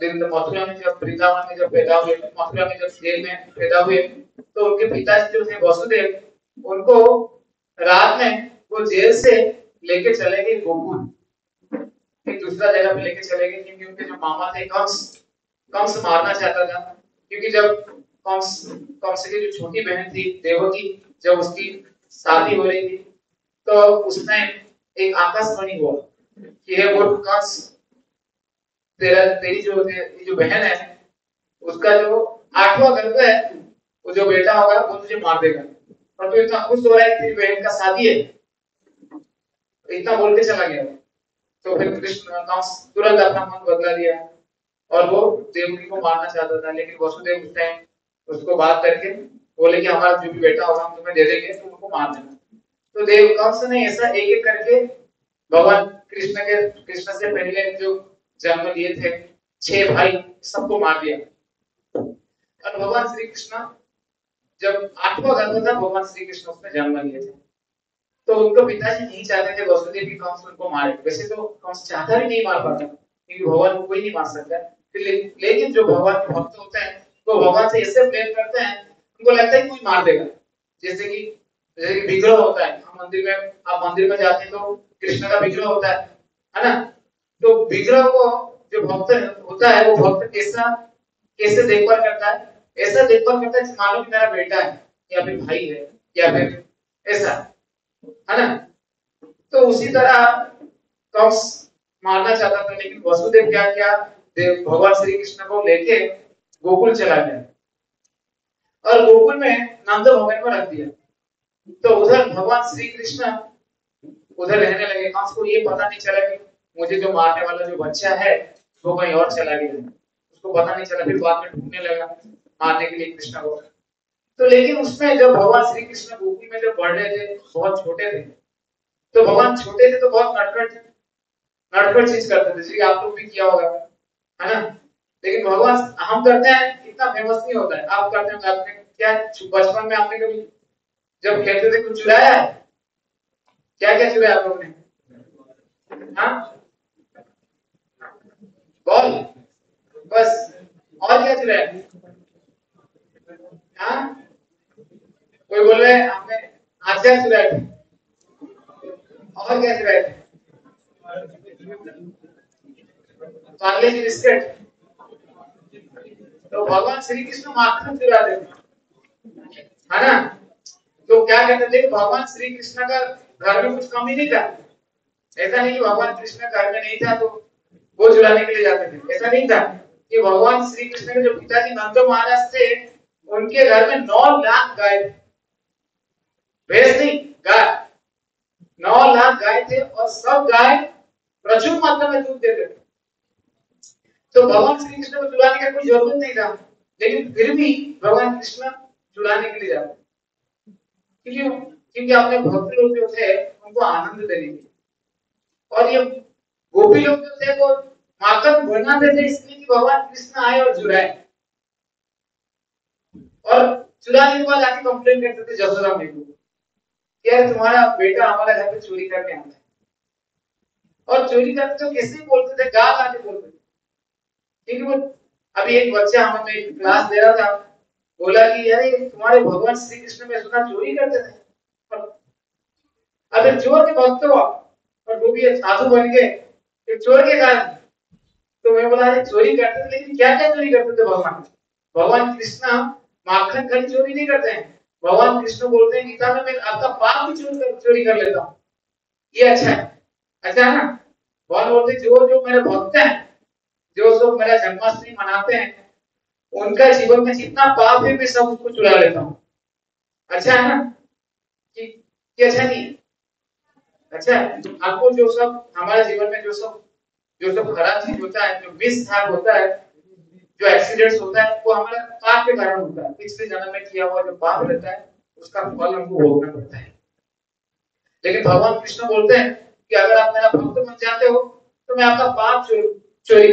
मथुरा में जब वृंदावन में जब पैदा हुए, मथुरा में जब जेल में पैदा हुए तो उनके जो थे, वसुदेव, उनको रात में वो जेल से लेके चले गए गोकुल। एक दूसरा जगह पे लेके चले गए, क्योंकि उनके जो मामा थे, कंस कंस मारना चाहता था। क्योंकि जब कंस कंस की जो छोटी बहन थी, देवकी, जब उसकी शादी हो रही थी तो उस टाइम एक आकाशवाणी हुआ, कि हे वो कंस तेरा, तेरी जो तेरी जो बहन है, उसका जो आठवां गर्भ है, वो जो बेटा होगा, वो तुझे मार देगा। और तू इतना खुश हो रहा है तेरी बहन का शादी है। इतना बोल के चला गया। तो फिर कृष्ण कंस तुरंत अपना मन बदला दिया और वो देवकी को मारना चाहता था, लेकिन वसुदेव उस टाइम उसको बात करके बोले कि हमारा जो भी बेटा होगा, हम तुम्हें दे देंगे, तुम उनको मार देना। तो देव कंस ने ऐसा एक एक करके भगवान कृष्ण के, कृष्ण से पहले जो जन्म लिए थे, छह भाई सबको मार दिया। और भगवान श्री कृष्ण जब आठवां गर्भ था, भगवान श्री कृष्ण उसमें जन्म लिए थे। तो उनको पिताजी नहीं चाहते थे, वसुदेव की कंस उनको मारे। वैसे तो कंस चाहता भी नहीं मार पाता, क्योंकि भगवान को कोई नहीं मार सकता। लेकिन जो भगवान के भक्त होते हैं, वो भगवान से ऐसे प्रेम करते हैं, उनको लगता है कोई मार देगा। जैसे कि जैसे कि विग्रह होता है। हम मंदिर में, आप मंदिर में जाते हैं तो कृष्ण का विग्रह होता है है ना? तो विग्रह को जो भक्त होता है, वो भक्त कैसा, कैसे देखभाल करता है? ऐसा देखभाल करता है मानो कि मेरा बेटा है, या फिर भाई है, या फिर ऐसा, है ना? तो उसी तरह कंस मारना चाहता था, लेकिन वसुदेव क्या क्या? भगवान श्री कृष्ण को लेके गोकुल चला गया। और गोकुल में नंद भवन में रख दिया। तो उधर भगवान श्री कृष्ण उधर रहने लगे। कंस को ये पता नहीं चला कि मुझे जो मारने वाला जो बच्चा है, वो कहीं और चला गया उसको पता नहीं चला, फिर बाद में ढूँढने लगा, मारने के लिए कृष्ण को। तो लेकिन उसमें जब भगवान श्री कृष्ण गोकुल में जब बढ़ रहे थे, बहुत छोटे थे तो भगवान छोटे थे तो बहुत नटखट नटखट चीज़ करते थे। जैसे आप लोग भी किया होगा, है ना? लेकिन भगवान, हम करते हैं, इतना फ़ेमस नहीं होता है। आप करते हैं आपने क्या बचपन में आपने कभी जब खेलते थे कुछ चुराया है क्या क्या चुराया आप लोगों ने? हाँ? बॉल? बस, और क्या चुराया? हाँ? कोई बोल रहे हैं हाथियार चुराए थे। और क्या चुराए थे? Parle G biscuit. तो भगवान श्री कृष्ण माखन चुरा देते है ना? तो क्या कहते थे? भगवान श्री कृष्ण का घर में कुछ कमी नहीं था? ऐसा नहीं कि भगवान कृष्ण घर में नहीं था तो वो चुराने के लिए जाते थे। ऐसा नहीं था कि भगवान श्री कृष्ण के जो पिताजी नंद महाराज थे, उनके घर में नौ लाख गाय भैंस नहीं, गाय। नौ लाख गाय थे और सब गाय प्रचुर मात्रा में दूध देते थे। तो भगवान श्री कृष्ण को चुराने का कोई ज़रूरत नहीं था, लेकिन फिर भी भगवान कृष्ण चुराने के लिए जाते क्यों क्योंकि अपने भक्त लोग जो थे उनको आनंद देने के और ये गोपी लोग जो थे वो माखन बनाते थे इसलिए कि भगवान कृष्ण आए और चुराए। और चुराने के बाद आके कंप्लेन करते थे जसोदा मेरे को यार तुम्हारा बेटा हमारे घर पे चोरी करके आता है और चोरी करते तो कैसे बोलते थे? गाल आके बोलते थे। क्योंकि वो अभी एक बच्चा हमें क्लास दे रहा था। बोला कि यार तुम्हारे भगवान श्री कृष्ण में सुना चोरी करते थे। अगर चोर के भक्त हो और वो भी साधु बन गए एक चोर के कारण। तो मैं बोला चोरी करते थे, लेकिन क्या क्या चोरी करते थे भगवान? भगवान कृष्ण माखन खाली चोरी नहीं करते हैं। भगवान कृष्ण बोलते हैं, गीता में मैं आपका पाप भी चोरी कर चोरी कर लेता हूँ। ये अच्छा है। अच्छा है ना? भगवान बोलते जो जो मेरे भक्त हैं, जो सब मेरा जन्माष्टमी मनाते हैं उनका जीवन में जितना पाप है मैं सब उसको चुरा लेता हूँ। अच्छा है ना? कि, कि अच्छा नहीं? अच्छा? आपको जो सब हमारे जीवन में जो सब जो सब खराब चीज़ होता है जो मिसहैप होता है जो एक्सीडेंट्स होता है वो हमारा पाप के कारण होता है। पिछले जन्म में किया हुआ जो पाप रहता है उसका फल हमको भोगना पड़ता है। लेकिन भगवान कृष्ण बोलते हैं कि अगर आप मेरा भक्त बन जाते हो तो मैं आपका पाप चोरी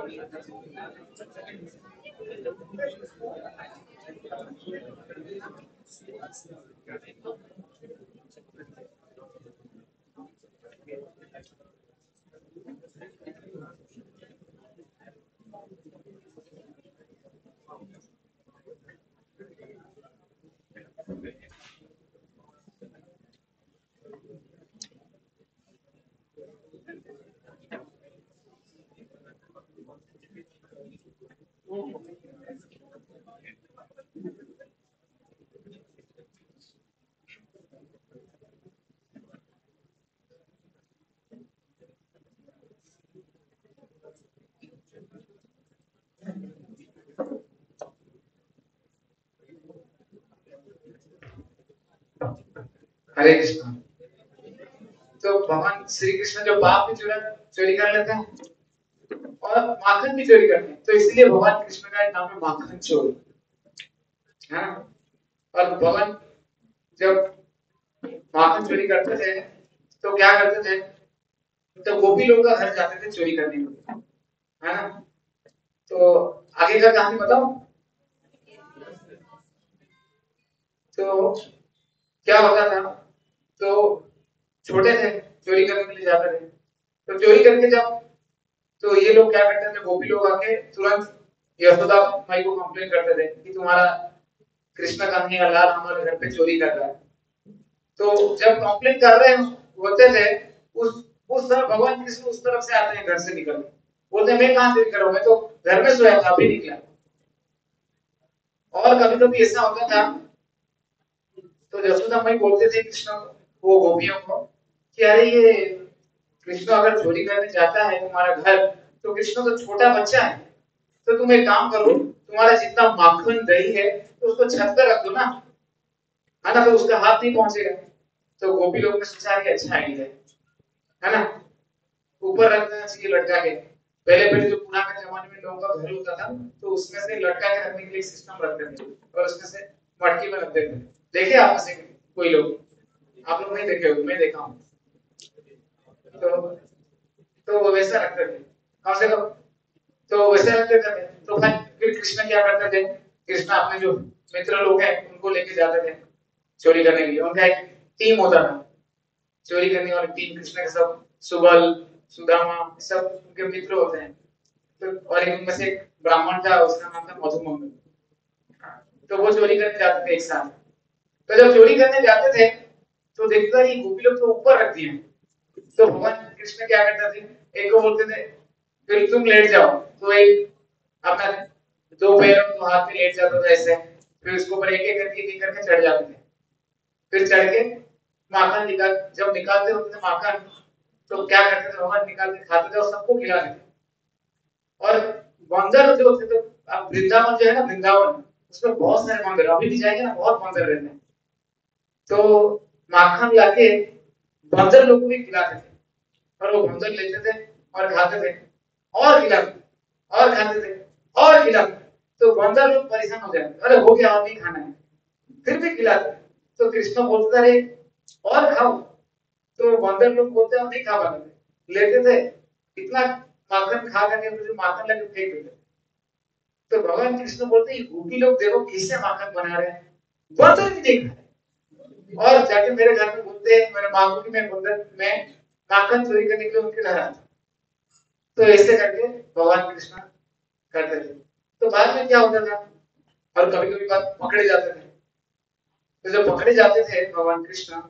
Thank you. हरे कृष्ण। तो भगवान श्री कृष्ण जो बाप भी चुरा चोरी कर लेते हैं और माखन भी चोरी करते हैं। तो इसलिए भगवान कृष्ण का नाम है माखन चोर। है। ना और भगवान जब माखन चोरी करते थे तो क्या करते थे? तो गोपी लोग का घर जाते थे चोरी करने के है। ना तो आगे का कहानी बताओ तो क्या होता था? तो छोटे थे, चोरी करने के लिए जाते थे। तो चोरी करके जब तो ये लोग क्या करते थे, गोपी लोग आके तुरंत यशोदा माई को कंप्लेन करते थे कि तुम्हारा कृष्ण कन्हैया लाल हमारे घर पे चोरी कर रहा है। तो जब कंप्लेन कर रहे होते थे, उस उस समय भगवान कृष्ण उस तरफ़ से आते हैं, घर से निकल बोलते, मैं कहाँ रहा हूँ? मैं तो घर में सोया था अभी निकला और कभी कभी ऐसा होता था तो यशोदा माई बोलते थे, कृष्ण वो गोपियों को कि अरे ये कृष्ण अगर चोरी करने जाता है तुम्हारा घर तो कृष्ण तो छोटा बच्चा है। तो तुम एक काम करो, तुम्हारा जितना माखन दही है तो उसको छत पर रख दो ना। है ना तो उसका हाथ नहीं पहुंचेगा। तो गोपी लोग ने सोचा कि अच्छा आइडिया है। है ना? ऊपर रख देना चाहिए लटका के। पहले पहले जो पुराने जमाने में लोगों का घर होता था तो उसमें से लटका के रखने के लिए सिस्टम रखते थे और उसमें से मटकी में रखते थे। देखे आप में से कोई लोग? आप लोग नहीं देखे होंगे, मैं देखा हूँ। तो तो वो वैसा रखते थे। कम से कम तो वैसे रखते थे। तो भाई फिर कृष्ण क्या करते थे? कृष्ण अपने जो मित्र लोग हैं, उनको लेके जाते थे चोरी करने के लिए। उनका एक टीम होता था। चोरी करने वाली टीम कृष्ण के सब, सुबल, सुदामा, सब उनके मित्र होते हैं। तो और एक उनमें से एक ब्राह्मण था, उसका नाम था मधुमंगल। तो वो चोरी करने जाते थे एक साथ तो जब चोरी करने जाते थे तो देखता ये गोपी लोग तो ऊपर रख दिए तो भगवान कृष्ण क्या करते थे? एक को बोलते थे, फिर तुम लेट जाओ। तो एक अपना दो पैर दो हाथ में लेट जाता था ऐसे। फिर उसके ऊपर एक एक करके एक करके चढ़ जाते थे। फिर चढ़ के माखन निकाल, जब निकालते होते थे माखन तो क्या करते थे? भगवान निकाल के खाते थे और सबको खिलाते थे। और बंदर जो थे तो अब वृंदावन जो है ना, वृंदावन, उसमें बहुत सारे मंदिर अभी भी जाएँगे ना, बहुत मंदिर रहते हैं। तो माखन लाके बंदर लोग को खिलाते थे। और वो बंदर लेते थे और खाते थे, और खिलाते और खाते थे, और खिलाते तो बंदर लोग परेशान हो जाते अरे हो गया, और नहीं खाना है। फिर भी खिलाते तो कृष्ण बोलते थे, अरे, और खाओ। तो बंदर लोग बोलते, हम नहीं खा पाते लेते थे, इतना माखन खा करके फिर माखन लेके फेंक देते तो भगवान कृष्ण बोलते गोपी लोग देखो कैसे माखन बना रहे हैं। बंदर भी नहीं खाए और जाके मेरे घर में हैं मेरे मांगू की मैं बंदर मैं माखन चोरी करने के लिए उनके घर आता। तो ऐसे करके भगवान कृष्ण करते थे। तो बाद में क्या होता था? और कभी कभी बात पकड़े जाते थे। तो जब पकड़े जाते थे भगवान कृष्ण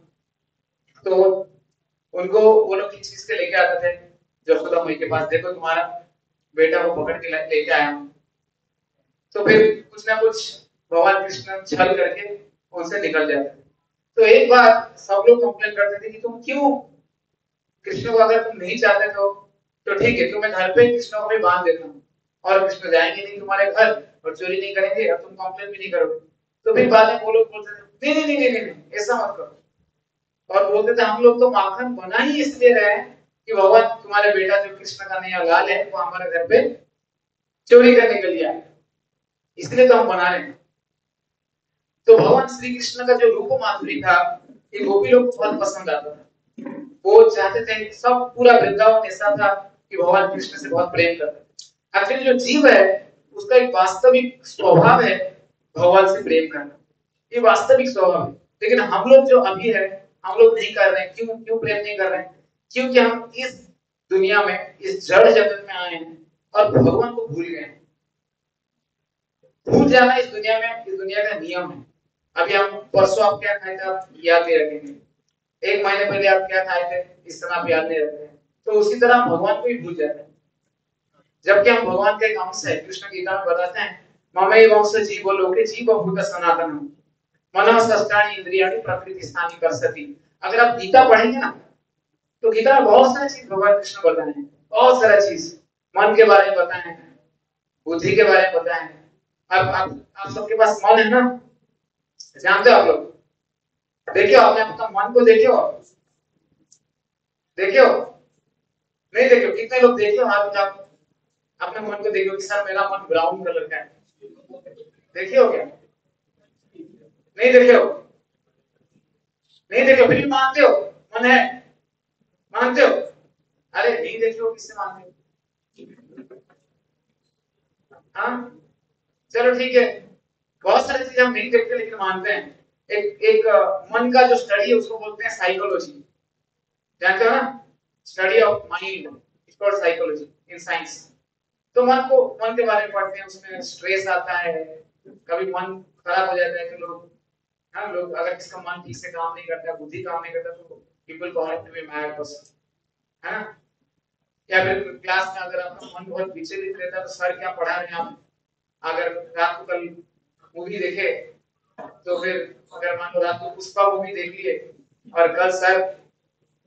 तो उनको वो लोग किस चीज़ के लेके आते थे? जसोदा मई के पास, देखो तुम्हारा बेटा को पकड़ के लेके आया तो फिर कुछ ना कुछ भगवान कृष्ण छल करके उनसे निकल जाते तो एक बार सब लोग कंप्लेन करते थे कि तुम क्यों कृष्ण को अगर तुम नहीं चाहते तो तो ठीक है तो मैं घर पे कृष्ण को भी बाँध देता हूँ। और कृष्ण जाएँगे नहीं तुम्हारे घर और चोरी नहीं करेंगे और तुम कंप्लेन भी नहीं करोगे। तो फिर बाद में वो लोग बोलते थे, नहीं नहीं नहीं नहीं ऐसा मत करो। और बोलते थे, हम लोग तो माखन बना ही इसलिए रहे हैं कि भगवान तुम्हारे बेटा जो कृष्ण का नया लाल है, वो हमारे घर पे चोरी करने के लिए आए। इसलिए तो हम बना रहे हैं। तो भगवान श्री कृष्ण का जो रूप माधुरी था, ये गोपी लोग बहुत पसंद आता था। वो चाहते थे सब पूरा वृंदावन ऐसा था कि भगवान कृष्ण से बहुत प्रेम करते एक्चुअली जो जीव है, उसका एक वास्तविक स्वभाव है, भगवान से प्रेम करना। ये वास्तविक स्वभाव है। लेकिन हम लोग जो अभी है, हम लोग नहीं कर रहे हैं। क्यों क्यों प्रेम नहीं कर रहे हैं? क्योंकि हम इस दुनिया में, इस जड़ जगत में आए हैं और भगवान को भूल गए भूल जाना इस दुनिया में, इस दुनिया का नियम है। अभी हम परसों आप क्या खाए थे? आप याद नहीं रखेंगे। एक महीने पहले आप क्या खाए थे? इस समय आप याद नहीं रखते तो उसी तरह हम भगवान को ही भूल जाते हैं। जबकि हम भगवान का अंश है, कृष्ण गीता में बताते हैं, ममे वंश जीव भूत सनातन मन इंद्रियाणी प्रकृति कर सती अगर आप गीता पढ़ेंगे ना तो गीता में बहुत सारी चीज़ भगवान कृष्ण बताए हैं। बहुत सारा चीज़। मन के बारे में बताए हैं, बुद्धि के बारे में बताए हैं। अब आप आप सबके पास मन है ना? जानते हो आप लोग। देखियो आपने अपना मन को देखियो देखियो नहीं देखियो कितने लोग देखियो हाथ उठा अपने मन को देखियो कि सर मेरा मन ब्राउन कलर का है। देखियो क्या? नहीं देखियो नहीं देखियो फिर भी मानते हो? मन है? मानते हो? अरे नहीं देखियो किससे मानते हो? हाँ? चलो ठीक है। बहुत सारी चीज़ें हम नहीं देखते लेकिन मानते हैं। एक एक मन का जो स्टडी है, उसको बोलते हैं साइकोलॉजी जानते हो ना? Study of mind called psychology in science तो मन को, मन के बारे में पढ़ते हैं, उसमें स्ट्रेस आता है, कभी मन खराब हो जाता है कि लोग हाँ लोग अगर किसका मन ठीक से काम नहीं करता, बुद्धि काम नहीं करता तो people call it to be mad person है ना? या फिर क्लास में अगर आपका मन बहुत विचलित रहता है तो सर क्या पढ़ा रहे हैं आप? अगर रात को कल मूवी देखे तो फिर अगर मान लो रात को पुष्पा मूवी देख लिए, और कल सर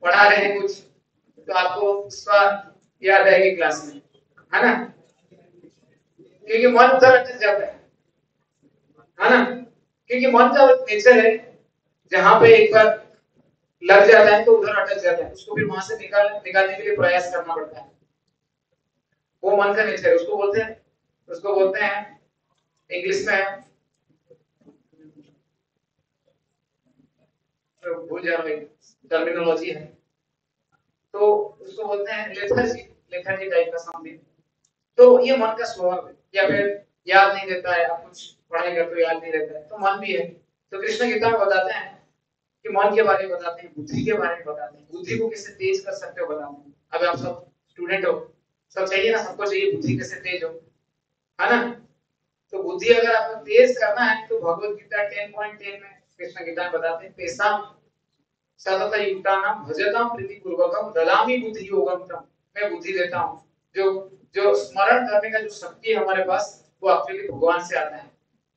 पढ़ा रहे कुछ तो आपको पुष्पा याद आएगी क्लास में, है ना? क्योंकि मन उधर अटक जाता है है ना? क्योंकि मन का नेचर है, जहाँ पे एक बार लग जाता है तो उधर अटक जाता है, उसको फिर वहाँ से निकाल, निकालने के लिए प्रयास करना पड़ता है। वो मन का नेचर है, उसको बोलते हैं, उसको बोलते हैं, इंग्लिश में भूल जा रहा हूँ टर्मिनोलॉजी है। तो उसको बोलते हैं लेथर्जी लेथर्जी टाइप का समथिंग तो ये मन का स्वभाव है, या फिर याद नहीं रहता है, आप कुछ पढ़ाई करते हो, याद नहीं रहता है तो मन भी है। तो कृष्ण गीता में बताते हैं कि मन के बारे में बताते हैं, बुद्धि के बारे में बताते हैं। बुद्धि को कैसे तेज कर सकते हो बताते हैं। अब आप सब स्टूडेंट हो, सब चाहिए ना, सबको चाहिए बुद्धि कैसे तेज हो? है ना? तो बुद्धि अगर आपको तेज करना है तो भगवत गीता 10.10 में कृष्ण गीता में बताते हैं? तेसाम सतत युक्तानाम भजताम प्रीति पूर्वकम, दलामी बुद्धि योगम मैं बुद्धि देता हूँ। जो जो स्मरण करने का जो शक्ति है हमारे पास, वो एक्चुअली भगवान से आता है।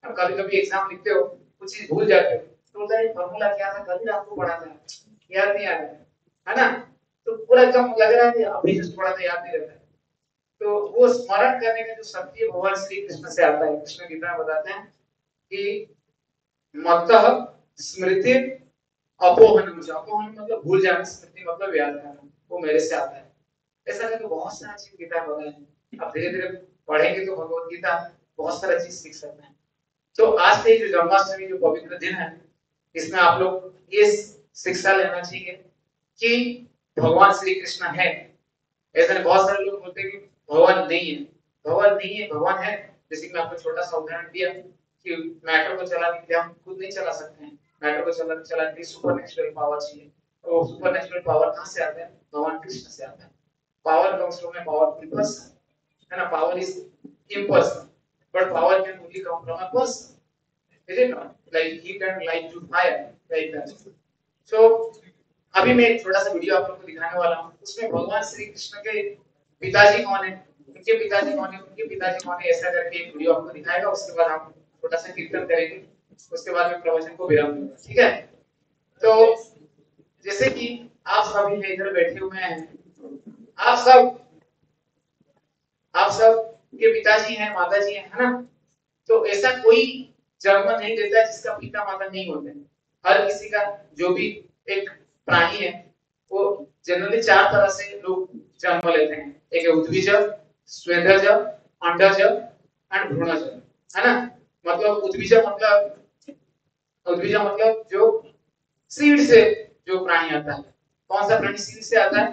अब कभी कभी एग्ज़ाम लिखते हो, कुछ चीज़ भूल जाते हो। तो होता है फॉर्मूला क्या था? कल रात को पढ़ा था। याद नहीं आ रहा है। ना? तो पूरा एकदम लग रहा है अभी जस्ट पढ़ा था, याद नहीं रहता है। तो वो स्मरण करने का जो शक्ति है, भगवान श्री कृष्ण से आता है। कृष्ण गीता बताते हैं कि मत स्मृति अपोहन, मुझे अपोहन मतलब भूल जाना, स्मृति मतलब याद करना, वो मेरे से आता है। ऐसा करके बहुत सारा चीज़ गीता में है। अब धीरे धीरे पढ़ेंगे तो भगवत गीता बहुत सारा चीज़ सीख सकते हैं। तो आज से जो जन्माष्टमी, जो पवित्र दिन है, इसमें आप लोग ये शिक्षा लेना चाहिए कि भगवान श्री कृष्ण है। ऐसे बहुत सारे लोग बोलते हैं कि भगवान नहीं है। भगवान नहीं है, भगवान है। जैसे मैं आपको छोटा सा उदाहरण दिया। कि मैटर को चलाने के लिए हम खुद नहीं चला सकते हैं। मैटर को चला, चलाने के लिए सुपर नेचुरल पावर चाहिए। तो सुपर नेचुरल पावर कहाँ से आता है? भगवान कृष्ण से आता है। Power comes from a powerful person है ना? Power is impersonal but power can only come from a person, is it not? Like heat and light to fire, like that. So, अभी मैं छोटा सा वीडियो आप लोगों को दिखाने वाला हूँ। उसमें भगवान श्री कृष्ण के पिताजी कौन है? उनके पिताजी कौन है? उनके पिताजी कौन है? ऐसा करके एक वीडियो आपको दिखाएगा। उसके बाद हम छोटा सा कीर्तन करेंगे, उसके बाद में प्रवचन को विराम दूँगा, ठीक है? तो जैसे कि आप सभी इधर बैठे हुए हैं। आप सब आप सब के पिताजी हैं, माताजी हैं, है ना? तो ऐसा कोई जन्म नहीं देता जिसका पिता माता नहीं होते। हर किसी का जो भी एक प्राणी है, वो जनरली चार तरह से लोग जन्म लेते हैं। एक उद्भिज, स्वेदज, अंडज एंड भ्रूणज, है ना? मतलब उद्भिज मतलब उद्भिज मतलब जो सीड से जो प्राणी आता है। कौन सा प्राणी सीड से आता है?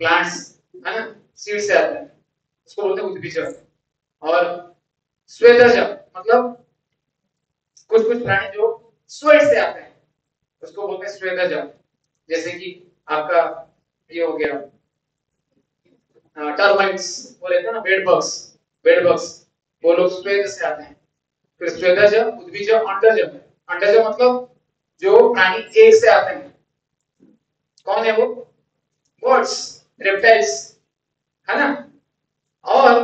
प्लांट्स है ना? सीड से आता है। उसको बोलते हैं उद्भिज। और स्वेदज मतलब कुछ कुछ प्राणी जो स्वेट से आते हैं, उसको बोलते हैं स्वेदज जैसे कि आपका ये हो गया टर्माइट्स लेते हैं ना बेड बग्स बेड बग्स वो लोग स्वेद से आते हैं। फिर स्वेदज उद्भिज अंडज अंडज मतलब जो प्राणी एक से आते हैं। कौन है वो? बर्ड्स रेप्टाइल्स है ना? और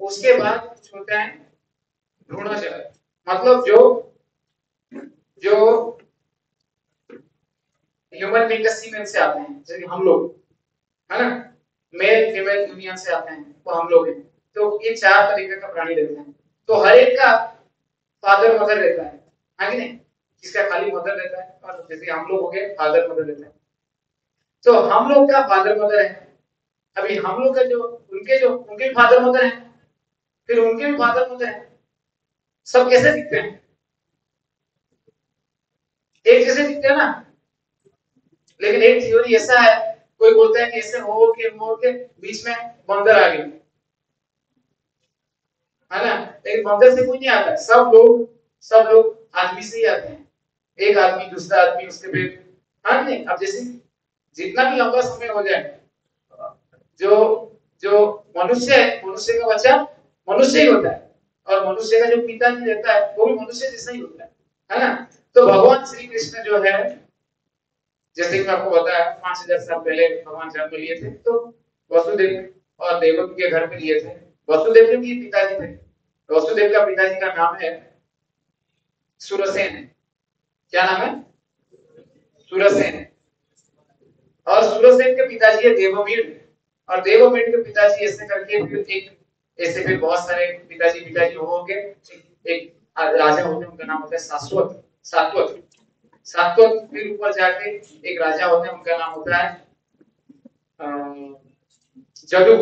उसके बाद होता है भ्रूणज मतलब जो जो ह्यूमन बींग सीमेन से आते हैं, जैसे हम लोग, है ना? मेल फीमेल यूनियन से आते हैं तो हम लोग हैं। तो ये चार तरीके का प्राणी रहते हैं। तो हर एक का फादर मदर रहता है। हाँ कि नहीं? किसका खाली मदर रहता है और जैसे हम लोग हो गए फादर मदर रहता है। तो हम लोग का फादर मदर है। अभी हम लोग का जो, उनके जो, उनके भी फादर मदर है। फिर उनके भी फादर मदर है। सब कैसे दिखते हैं? एक जैसे दिखते हैं ना? लेकिन एक थ्योरी ऐसा है, कोई बोलता है कि ऐसे हो के, मोड़ के, बीच में बंदर आ गए। है ना? लेकिन बंदर से कोई नहीं आता। सब लोग सब लोग आदमी से ही आते हैं। एक आदमी, दूसरा आदमी, उसके फिर हाँ नहीं? अब जैसे जितना भी लंबा समय हो जाए, जो जो मनुष्य है, मनुष्य का बच्चा मनुष्य ही होता है। और मनुष्य का जो पिता जी रहता है, वो भी मनुष्य जैसा ही होता है। है ना? तो भगवान श्री कृष्ण जो है, जैसे कि आपको बताया, पाँच हज़ार साल पहले भगवान जन्म लिए थे तो वसुदेव और देवकी के घर में लिए थे। वसुदेव के भी पिताजी थे। वसुदेव का पिताजी का नाम है सुरसेन। क्या नाम है? सुरसेन। और सुरसेन के पिताजी है देववीर और देववीर के पिताजी ऐसे करके फिर एक, ऐसे फिर बहुत सारे पिताजी पिताजी हो गए। एक राजा होते उनका नाम होता है शाश्वत सात्वत। सात्वत फिर ऊपर जाके एक राजा होते हैं उनका नाम होता है जदु।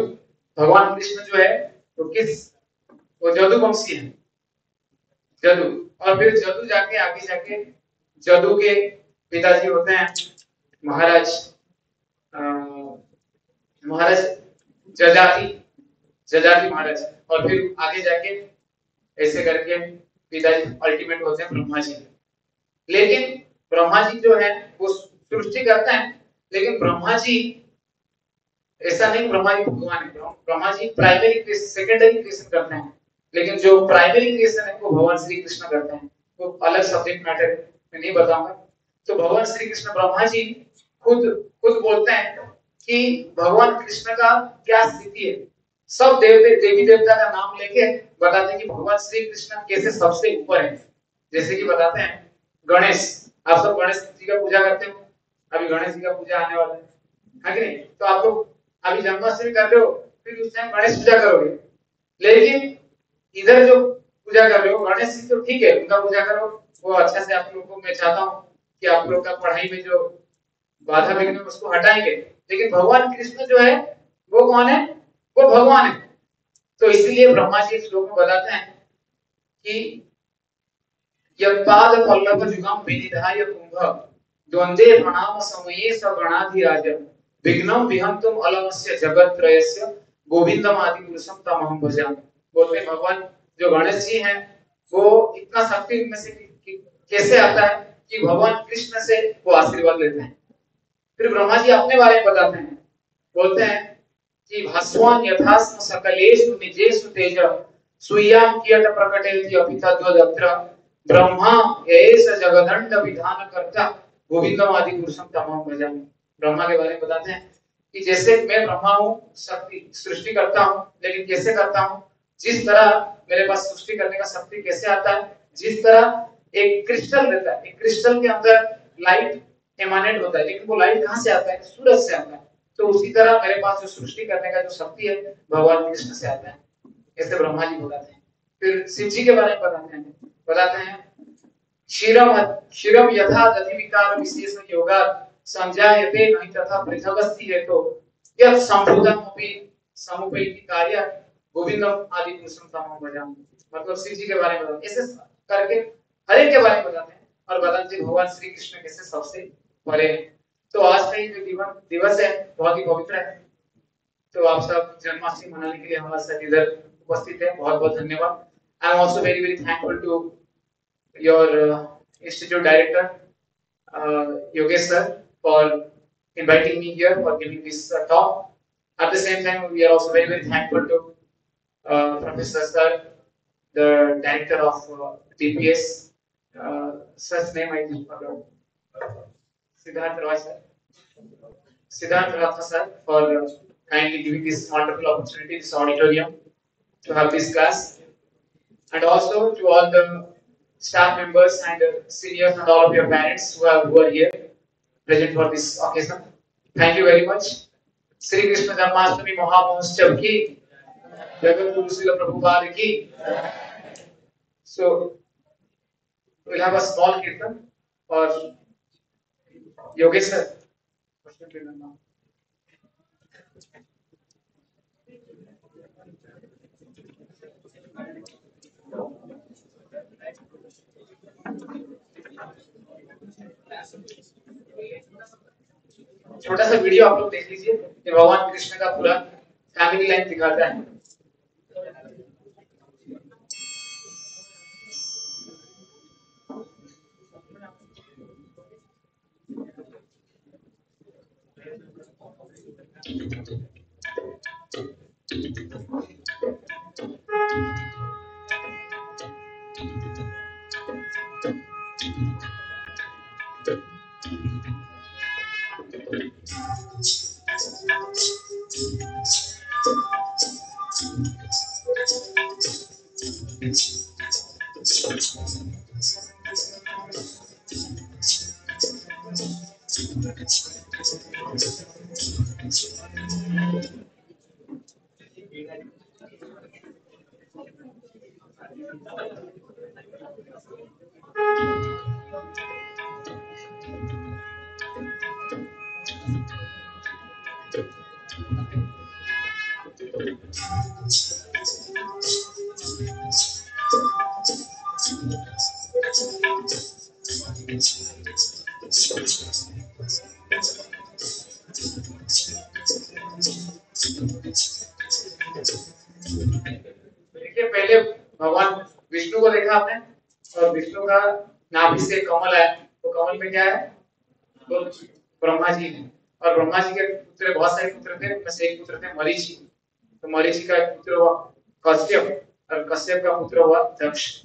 भगवान कृष्ण जो है वो किस? वो जदु वंशी है। जदु। और फिर जदु जाके, आगे जाके जदु के पिताजी होते हैं, महाराज महाराज जजाति जजाति महाराज। और फिर आगे जाके ऐसे करके पिताजी अल्टीमेट होते हैं ब्रह्मा जी लेकिन ब्रह्मा जी जो है, वो सृष्टि करते हैं, लेकिन ब्रह्मा जी ऐसा नहीं ब्रह्मा जी भगवान है Brahma ji primary secondary creation करते हैं। लेकिन जो प्राइमरी क्रिएशन है, वो भगवान श्री कृष्ण करते हैं। वो अलग सब्जेक्ट मैटर में नहीं बताऊँगा। तो भगवान श्री कृष्ण ब्रह्मा जी खुद खुद बोलते हैं कि भगवान कृष्ण का क्या स्थिति है? सब देवते, देवी देवता का नाम लेके बताते हैं कि भगवान श्री कृष्ण कैसे सबसे ऊपर है। जैसे कि बताते हैं, गणेश, आप सब गणेश जी का पूजा करते हो? अभी गणेश जी का पूजा आने वाला है कि नहीं? तो आप लोग अभी जन्माष्टमी कर रहे हो, फिर उस टाइम गणेश पूजा करोगे। लेकिन इधर जो पूजा कर रहे हो, गणेश जी तो ठीक है, उनका पूजा करो, वो अच्छा से आप लोग को मैं चाहता हूँ कि आप लोग का पढ़ाई में जो बाधा विघ्न उसको हटाएँगे। लेकिन भगवान कृष्ण जो है, वो कौन है? वो भगवान है। तो इसीलिए ब्रह्मा जी श्लोक में बताते हैं कि यत्पाद पल्लव जुगम विनिधाय कुंभ द्वंद्वे प्रणाम समये स गणाधिराज विघ्नम विहंतुम अलमस्य जगत त्रयस्य गोविंदम आदि पुरुषम तमहम भजामि। बोलते, भगवान, जो गणेश जी हैं, वो इतना शक्ति में से कैसे आता है कि भगवान कृष्ण से वो आशीर्वाद लेते हैं? फिर ब्रह्मा जी अपने बारे में बताते हैं। बोलते हैं कि भास्वान यथास्म सकलेषु निजेषु तेज सुयाम कियत प्रकटयति अपि तद्वदत्र ब्रह्मा, एष जगदंड विधान कर्ता गोविंदम आदि पुरुषम तमाम भजामि। ब्रह्मा के बारे में बताते हैं कि जैसे मैं ब्रह्मा हूँ, शक्ति सृष्टि करता हूँ, लेकिन कैसे करता हूँ? जिस तरह मेरे पास सृष्टि करने का शक्ति कैसे आता है? जिस तरह एक क्रिस्टल रहता है, एक क्रिस्टल के अंदर लाइट एमानेट होता है, लेकिन वो लाइट कहाँ से आता है? सूरज से आता है। तो उसी तरह मेरे पास जो सृष्टि करने का जो शक्ति है, भगवान कृष्ण से आता है। ऐसे ब्रह्मा जी बताते हैं। फिर शिव जी के बारे में बताते हैं। बताते हैं, क्षीरम क्षीरम यथा दधि विशेष योगा संजायते नहीं तथा पृथगस्ति हेतु यह संभूतम अपि समुपैति कार्य गोविंदम आदि पुरुषम तमाम भजामि। मतलब शिव जी के बारे में बताते। ऐसे करके, हर के बारे में बताते हैं। और बताते हैं भगवान श्री कृष्ण कैसे सबसे बड़े हैं। तो आज का ये दिवस दिवस है, बहुत ही पवित्र है। तो आप सब जन्माष्टमी मनाने के लिए हमारे साथ इधर उपस्थित है। बहुत बहुत धन्यवाद। I am also very very thankful to your institute director Yogesh sir for inviting me here for giving this uh, talk. At the same time, we are also very very thankful to uh, Professor Sir, the director of uh, DPS. Uh, name I just forgot. Siddharth Roy sir. Siddharth Ratha sir for uh, kindly giving this wonderful opportunity, this auditorium to have this class. And also to all the staff members and uh, seniors and all of your parents who are, who are here present for this occasion. Thank you very much. Sri Krishna Janmashtami Mahamahotsav ki Jagat Guru Srila Prabhupada ki. So we'll have a small kirtan for Yogesh sir. छोटा सा video आप लोग देख लीजिए कि भगवान कृष्ण का पूरा फैमिली लाइन दिखाता है। देखिए Thank you. मरीची तो मरीची का पुत्र हुआ कश्यप, और कश्यप का पुत्र हुआ दक्ष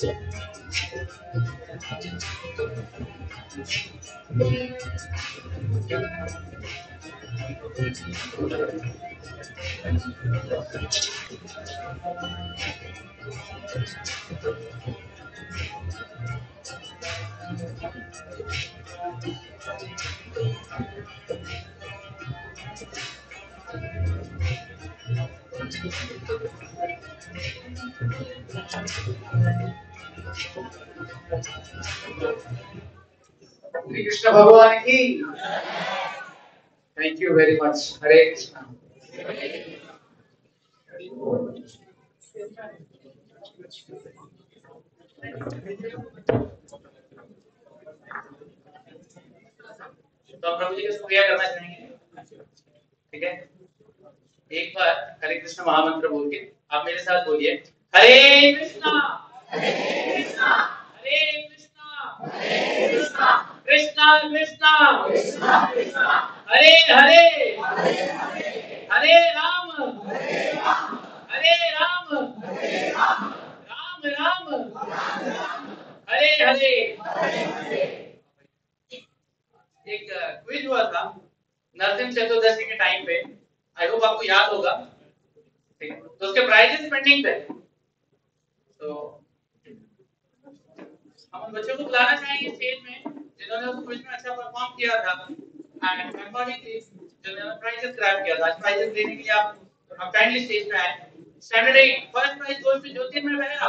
있지? श्री कृष्ण भगवान की। Thank you very much Hare Krishna तो आप प्रभु जी का शुक्रिया करना चाहेंगे। ठीक है? एक बार हरे कृष्ण महामंत्र बोल के आप मेरे साथ बोलिए हरे कृष्णा हरे कृष्णा कृष्णा कृष्णा हरे हरे हरे राम हरे राम राम राम हरे हरे. एक क्विज हुआ था नरसिंह चतुर्दशी के टाइम पे। आई होप आपको याद होगा। तो उसके प्राइजेस पेंडिंग थे। तो हम उन बच्चों को बुलाना चाहेंगे स्टेज में, जिन्होंने उस क्विज में अच्छा परफॉर्म किया था। एंड थे, जिन्होंने प्राइजेस ग्रैब किया था। आज प्राइजेस लेने के लिए आप आप काइंडली स्टेज पे आए। Standard eight first prize goes to Jyotirmay Behera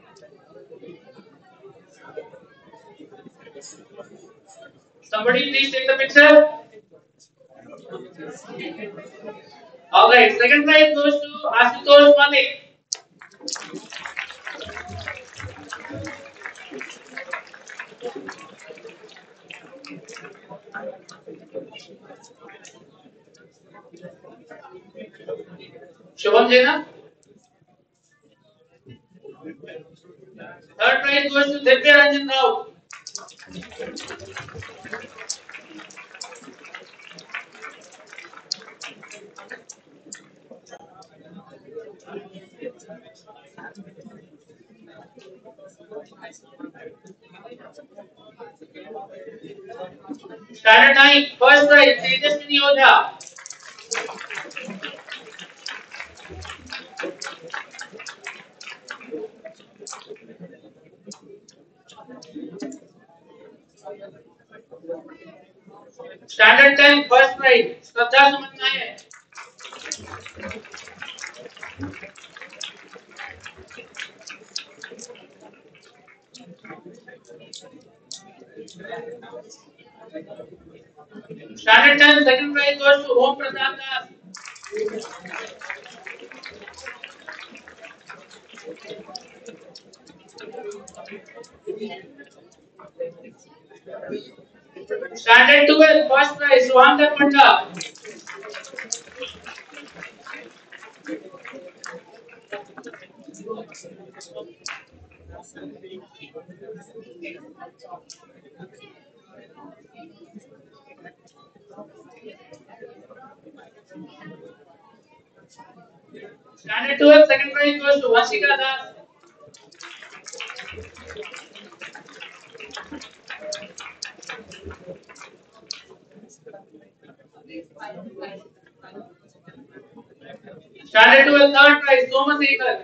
Somebody please take the picture. All right, second prize goes to Ashutosh Malik. Shubham Jaina. Third prize goes to Divya Ranjan Rao. Standard 9, first prize, Tejaswini Odha. Standard 10, first prize, Shraddha Suman Nayak. Standard 10, second prize goes to Om Pratap Das. Standard 12, first prize, Suhankar Panda. Standard 12, second prize goes to Vasika Das. Shared to will so much equal.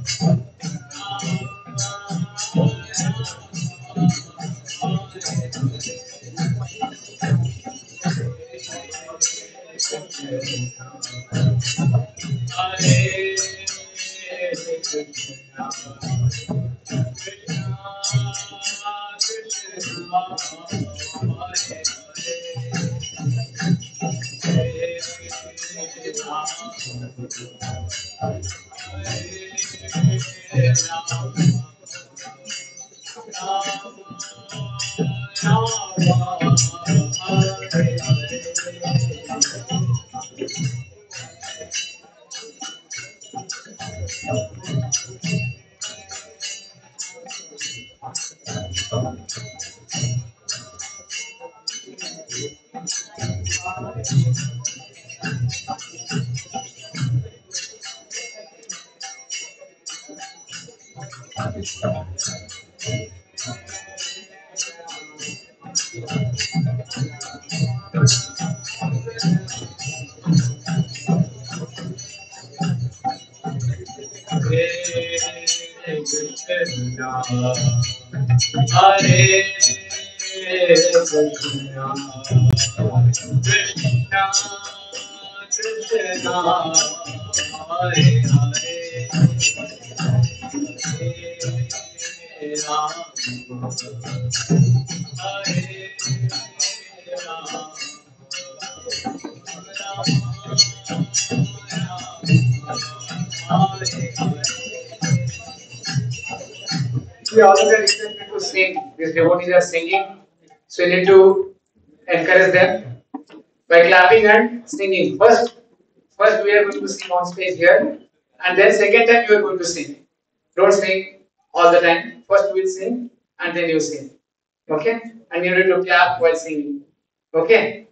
아래 보면 We are expected to sing. These devotees are singing, so you need to encourage them clapping and singing. First, first we are going to sing on stage here, and then second time you are going to sing. Don't sing all the time. First we will sing, and then you sing. Okay? And you need to clap while singing. Okay?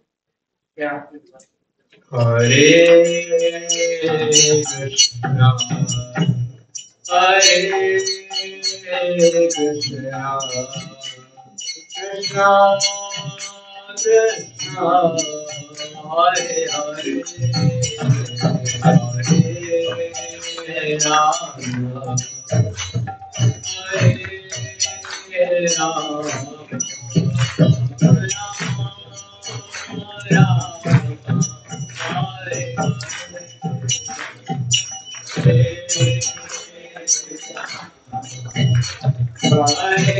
Yeah. Hare Krishna. Hare Krishna, Krishna Krishna, Hare Hare, Hare Rama, Hare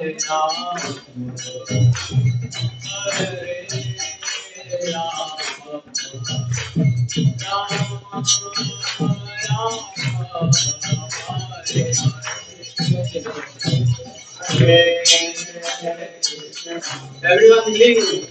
Everyone sing.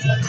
Oh,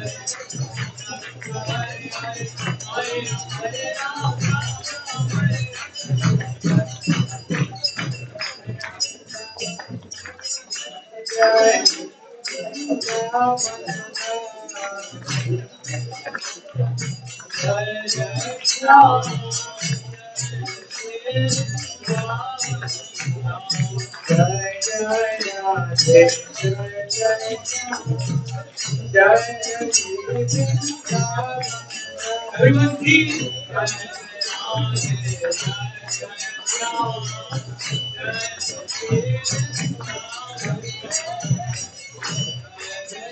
Everyone please.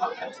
podcast.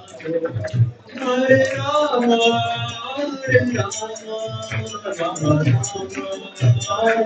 Hare Rama, Hare Rama, Hare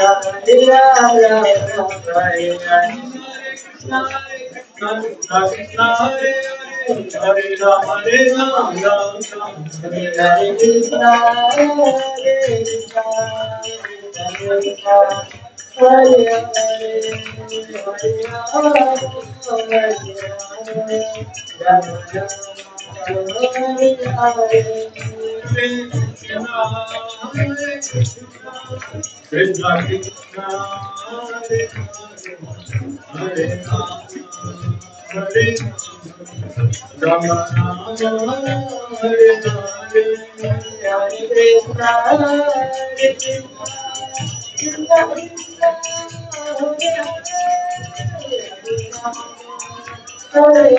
Hare Hare Ram, Hare Ram, Ram Ram, Hare Krishna, Hare Krishna, Hare Krishna, Hare Hare, Hare Rama, Hare Rama, Rama Rama. Krishna Krishna Hare Hare Hare Rama Rama Hare Hare Hare Krishna Hare Krishna Hare Hare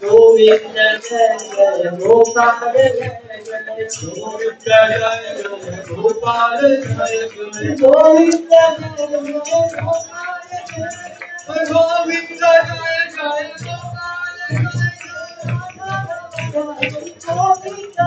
Govinda Jaya Jaya Gopal Jaya Jaya Govinda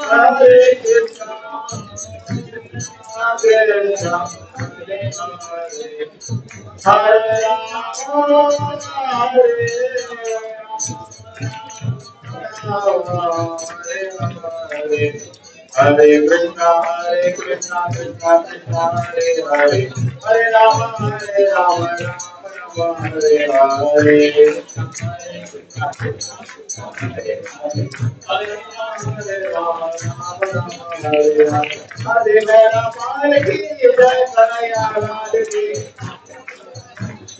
Hare Hare Hare Krishna Hare Krishna Krishna Krishna, Hare Hare. Hare Ram Hare Ram Ram, Hare Hare Hare. मेरा पाल जय कन्हैया लाल की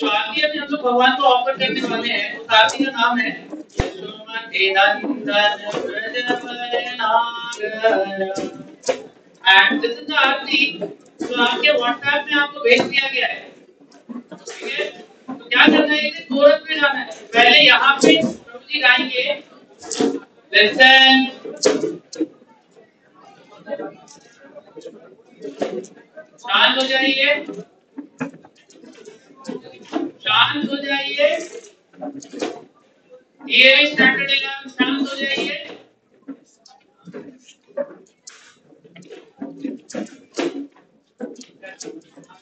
जो आरती भगवान को offer करने वाले हैं उस आरती का नाम है आरती आपके व्हाट्सएप में आपको भेज दिया गया है। तो क्या करना है? कोरस में जाना है। पहले यहाँ पे प्रभु जी गाएँगे शांत हो जाइए। शांत हो जाइए। ये स्टैंडर्ड एग्ज़ाम शांत हो जाइए।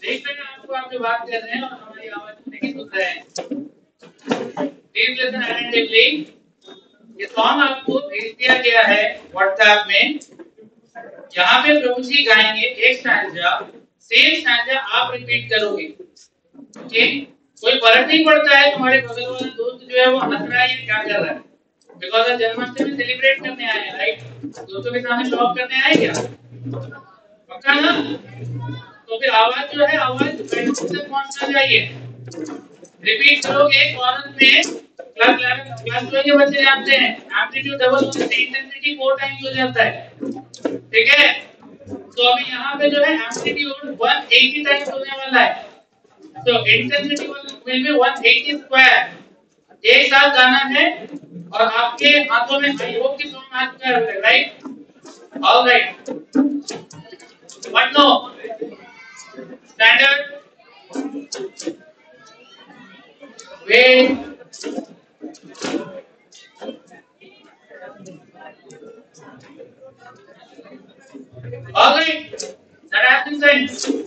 देख रहे हैं, आपको आप जो बात कर रहे हैं और हमारी आवाज़ नहीं सुन रहे हैं। प्लीज़ लिसन अटेंटिवली ये सॉन्ग आपको भेज दिया गया है व्हाट्सएप में। यहाँ पे प्रभु जी गाएँगे, एक स्टैंजा सेम स्टैंजा आप रिपीट करोगे। कोई फ़र्क नहीं पड़ता है तुम्हारे बगल वाला दोस्त जो है वो हंस रहा है क्या कर रहा है? बिकॉज़ आज जन्माष्टमी सेलिब्रेट करने आए हैं राइट दोस्तों के सामने शॉप करने आए क्या? पक्का ना? तो फिर आवाज़ जो है, आवाज़ से पहुँचना चाहिए रिपीट करोगे कॉर्नर में क्लास क्लास ट्वेल्व के बच्चे जानते हैं। एम्पलीट्यूड डबल होने से इंटेंसिटी फोर टाइम्स हो जाता है। ठीक है? तो अभी यहाँ पे जो है एम्पलीट्यूड 180 टाइम्स होने वाला है। तो इंटेंसिटी विल बी 180 स्क्वायर एक साथ गाना है और आपके हाथों में आई होप की सॉन्ग आ चुका है right all right what no standard wait All right, that has been sent.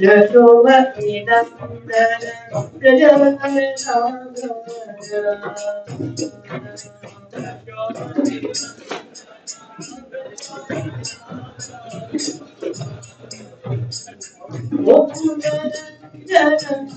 예수와 이남자는 그녀를 사랑하라 모든 자는 다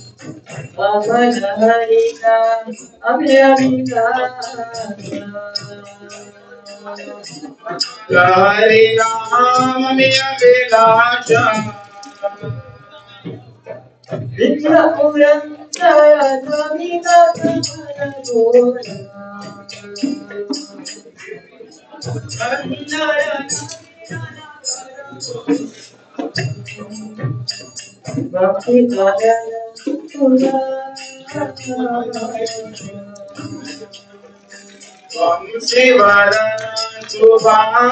Amana Harika Abhyamika Hare Ram Abhilasha Vidya Puram Jaya Dhamika Gora Bhakti Sivana Subhana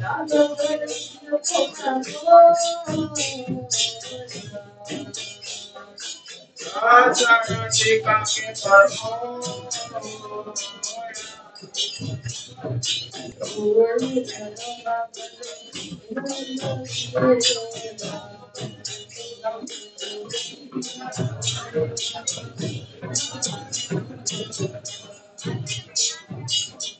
拿着自己的破烂过，拿着自己的破烂过。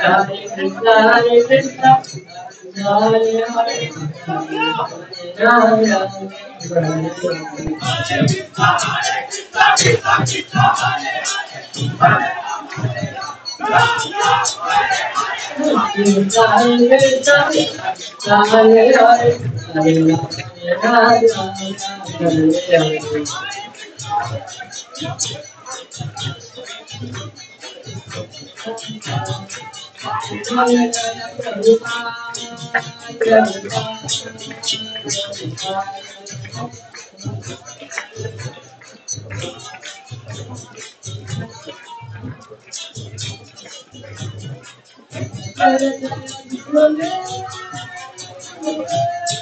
Hare Krishna, Hare Krishna, Hare Hare, Ram Ram. Hare Hare, Hare Hare, I'm gonna go to the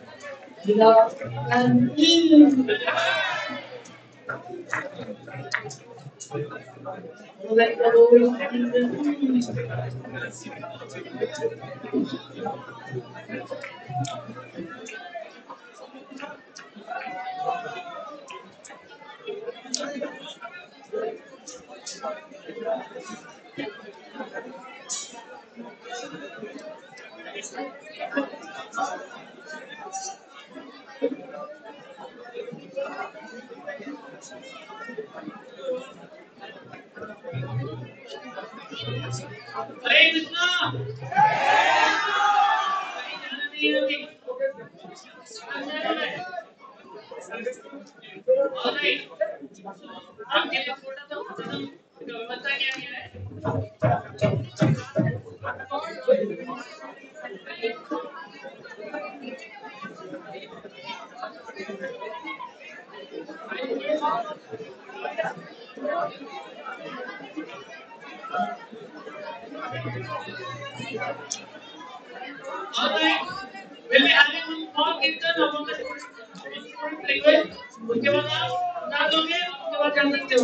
Vì and Thank you. Hare Krishna. व्यवस्था क्या है All right. We'll be having one small कीर्तन और हमें थोड़ी request उसके बाद आप नाचोगे उसके बाद जा सकते हो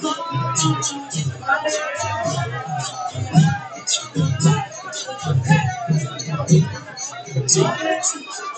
Thank you.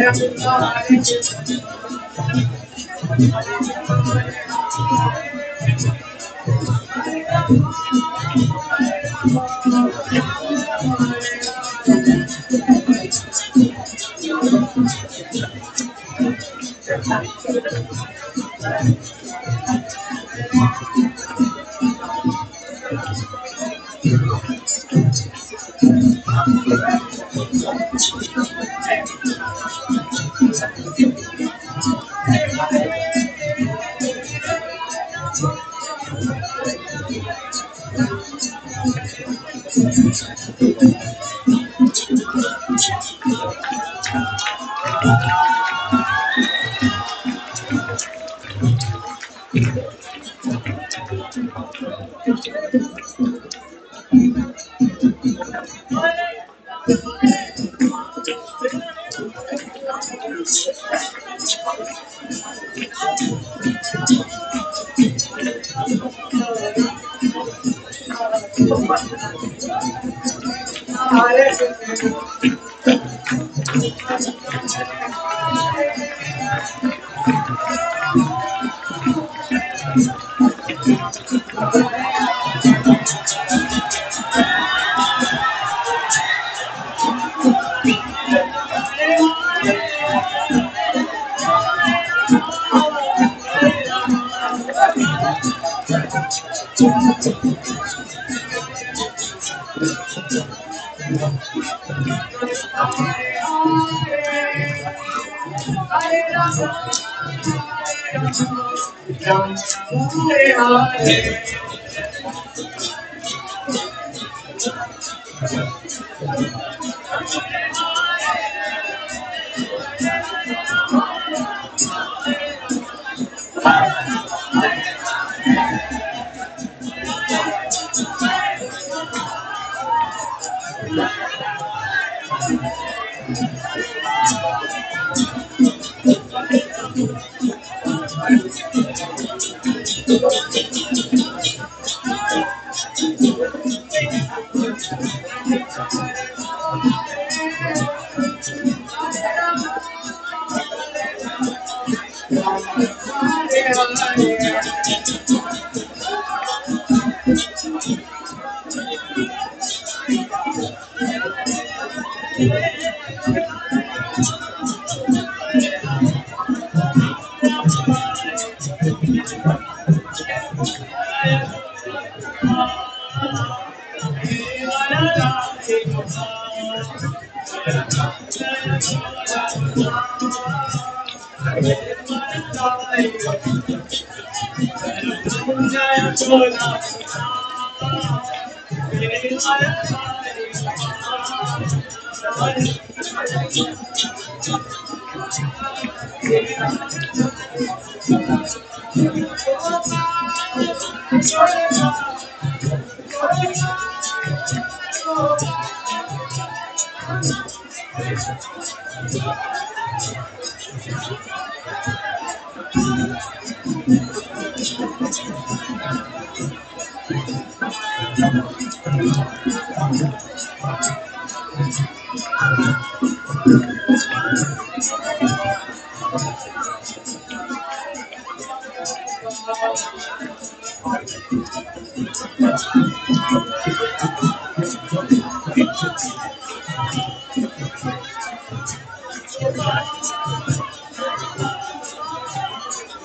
Everybody.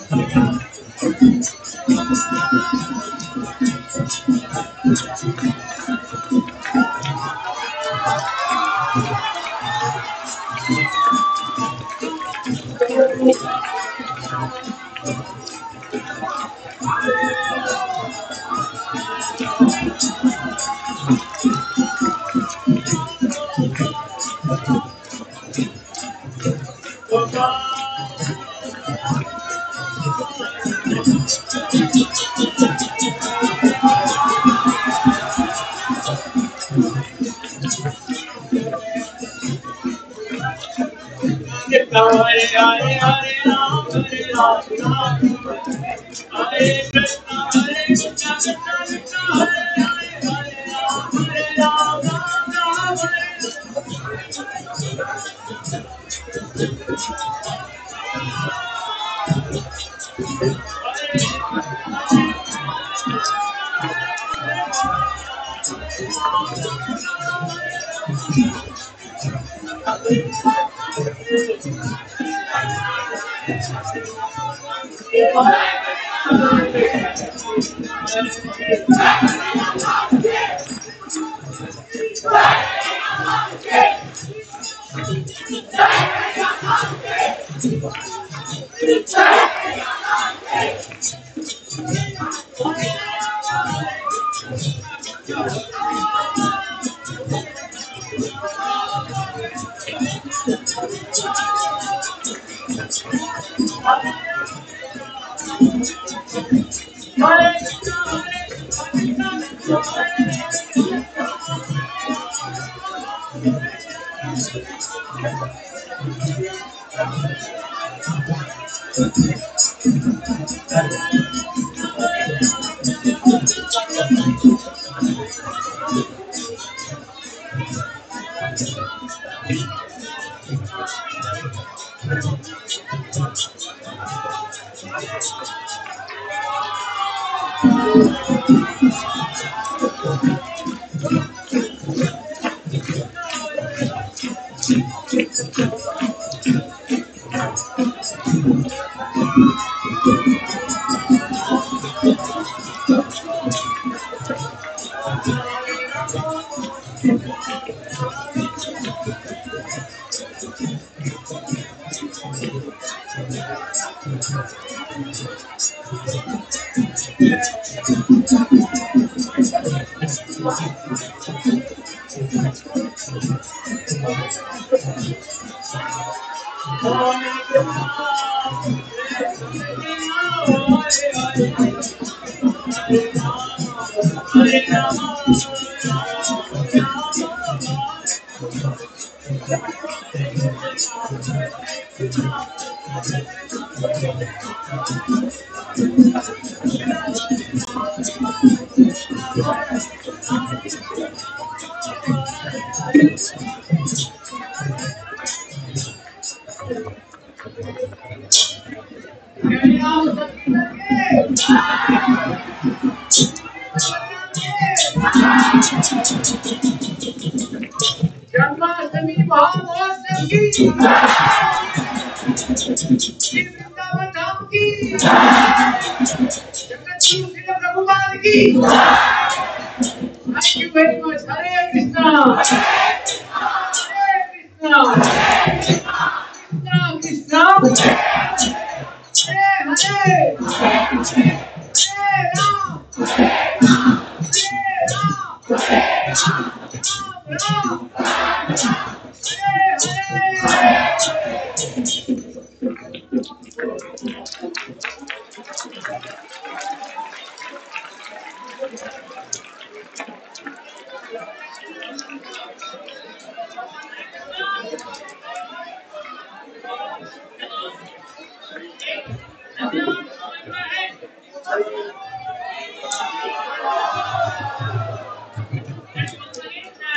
Thank you.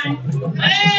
Allez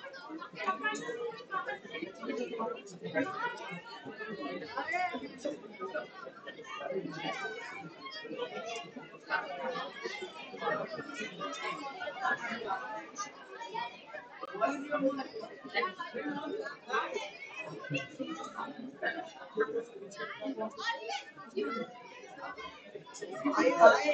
はいはい。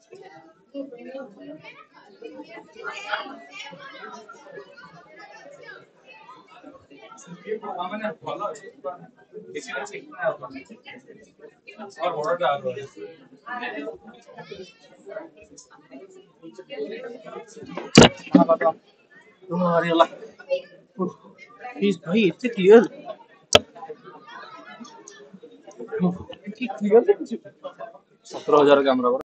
और बड़ा डाल रहा है भाई इतने क्लियर सत्रह हज़ार कैमरा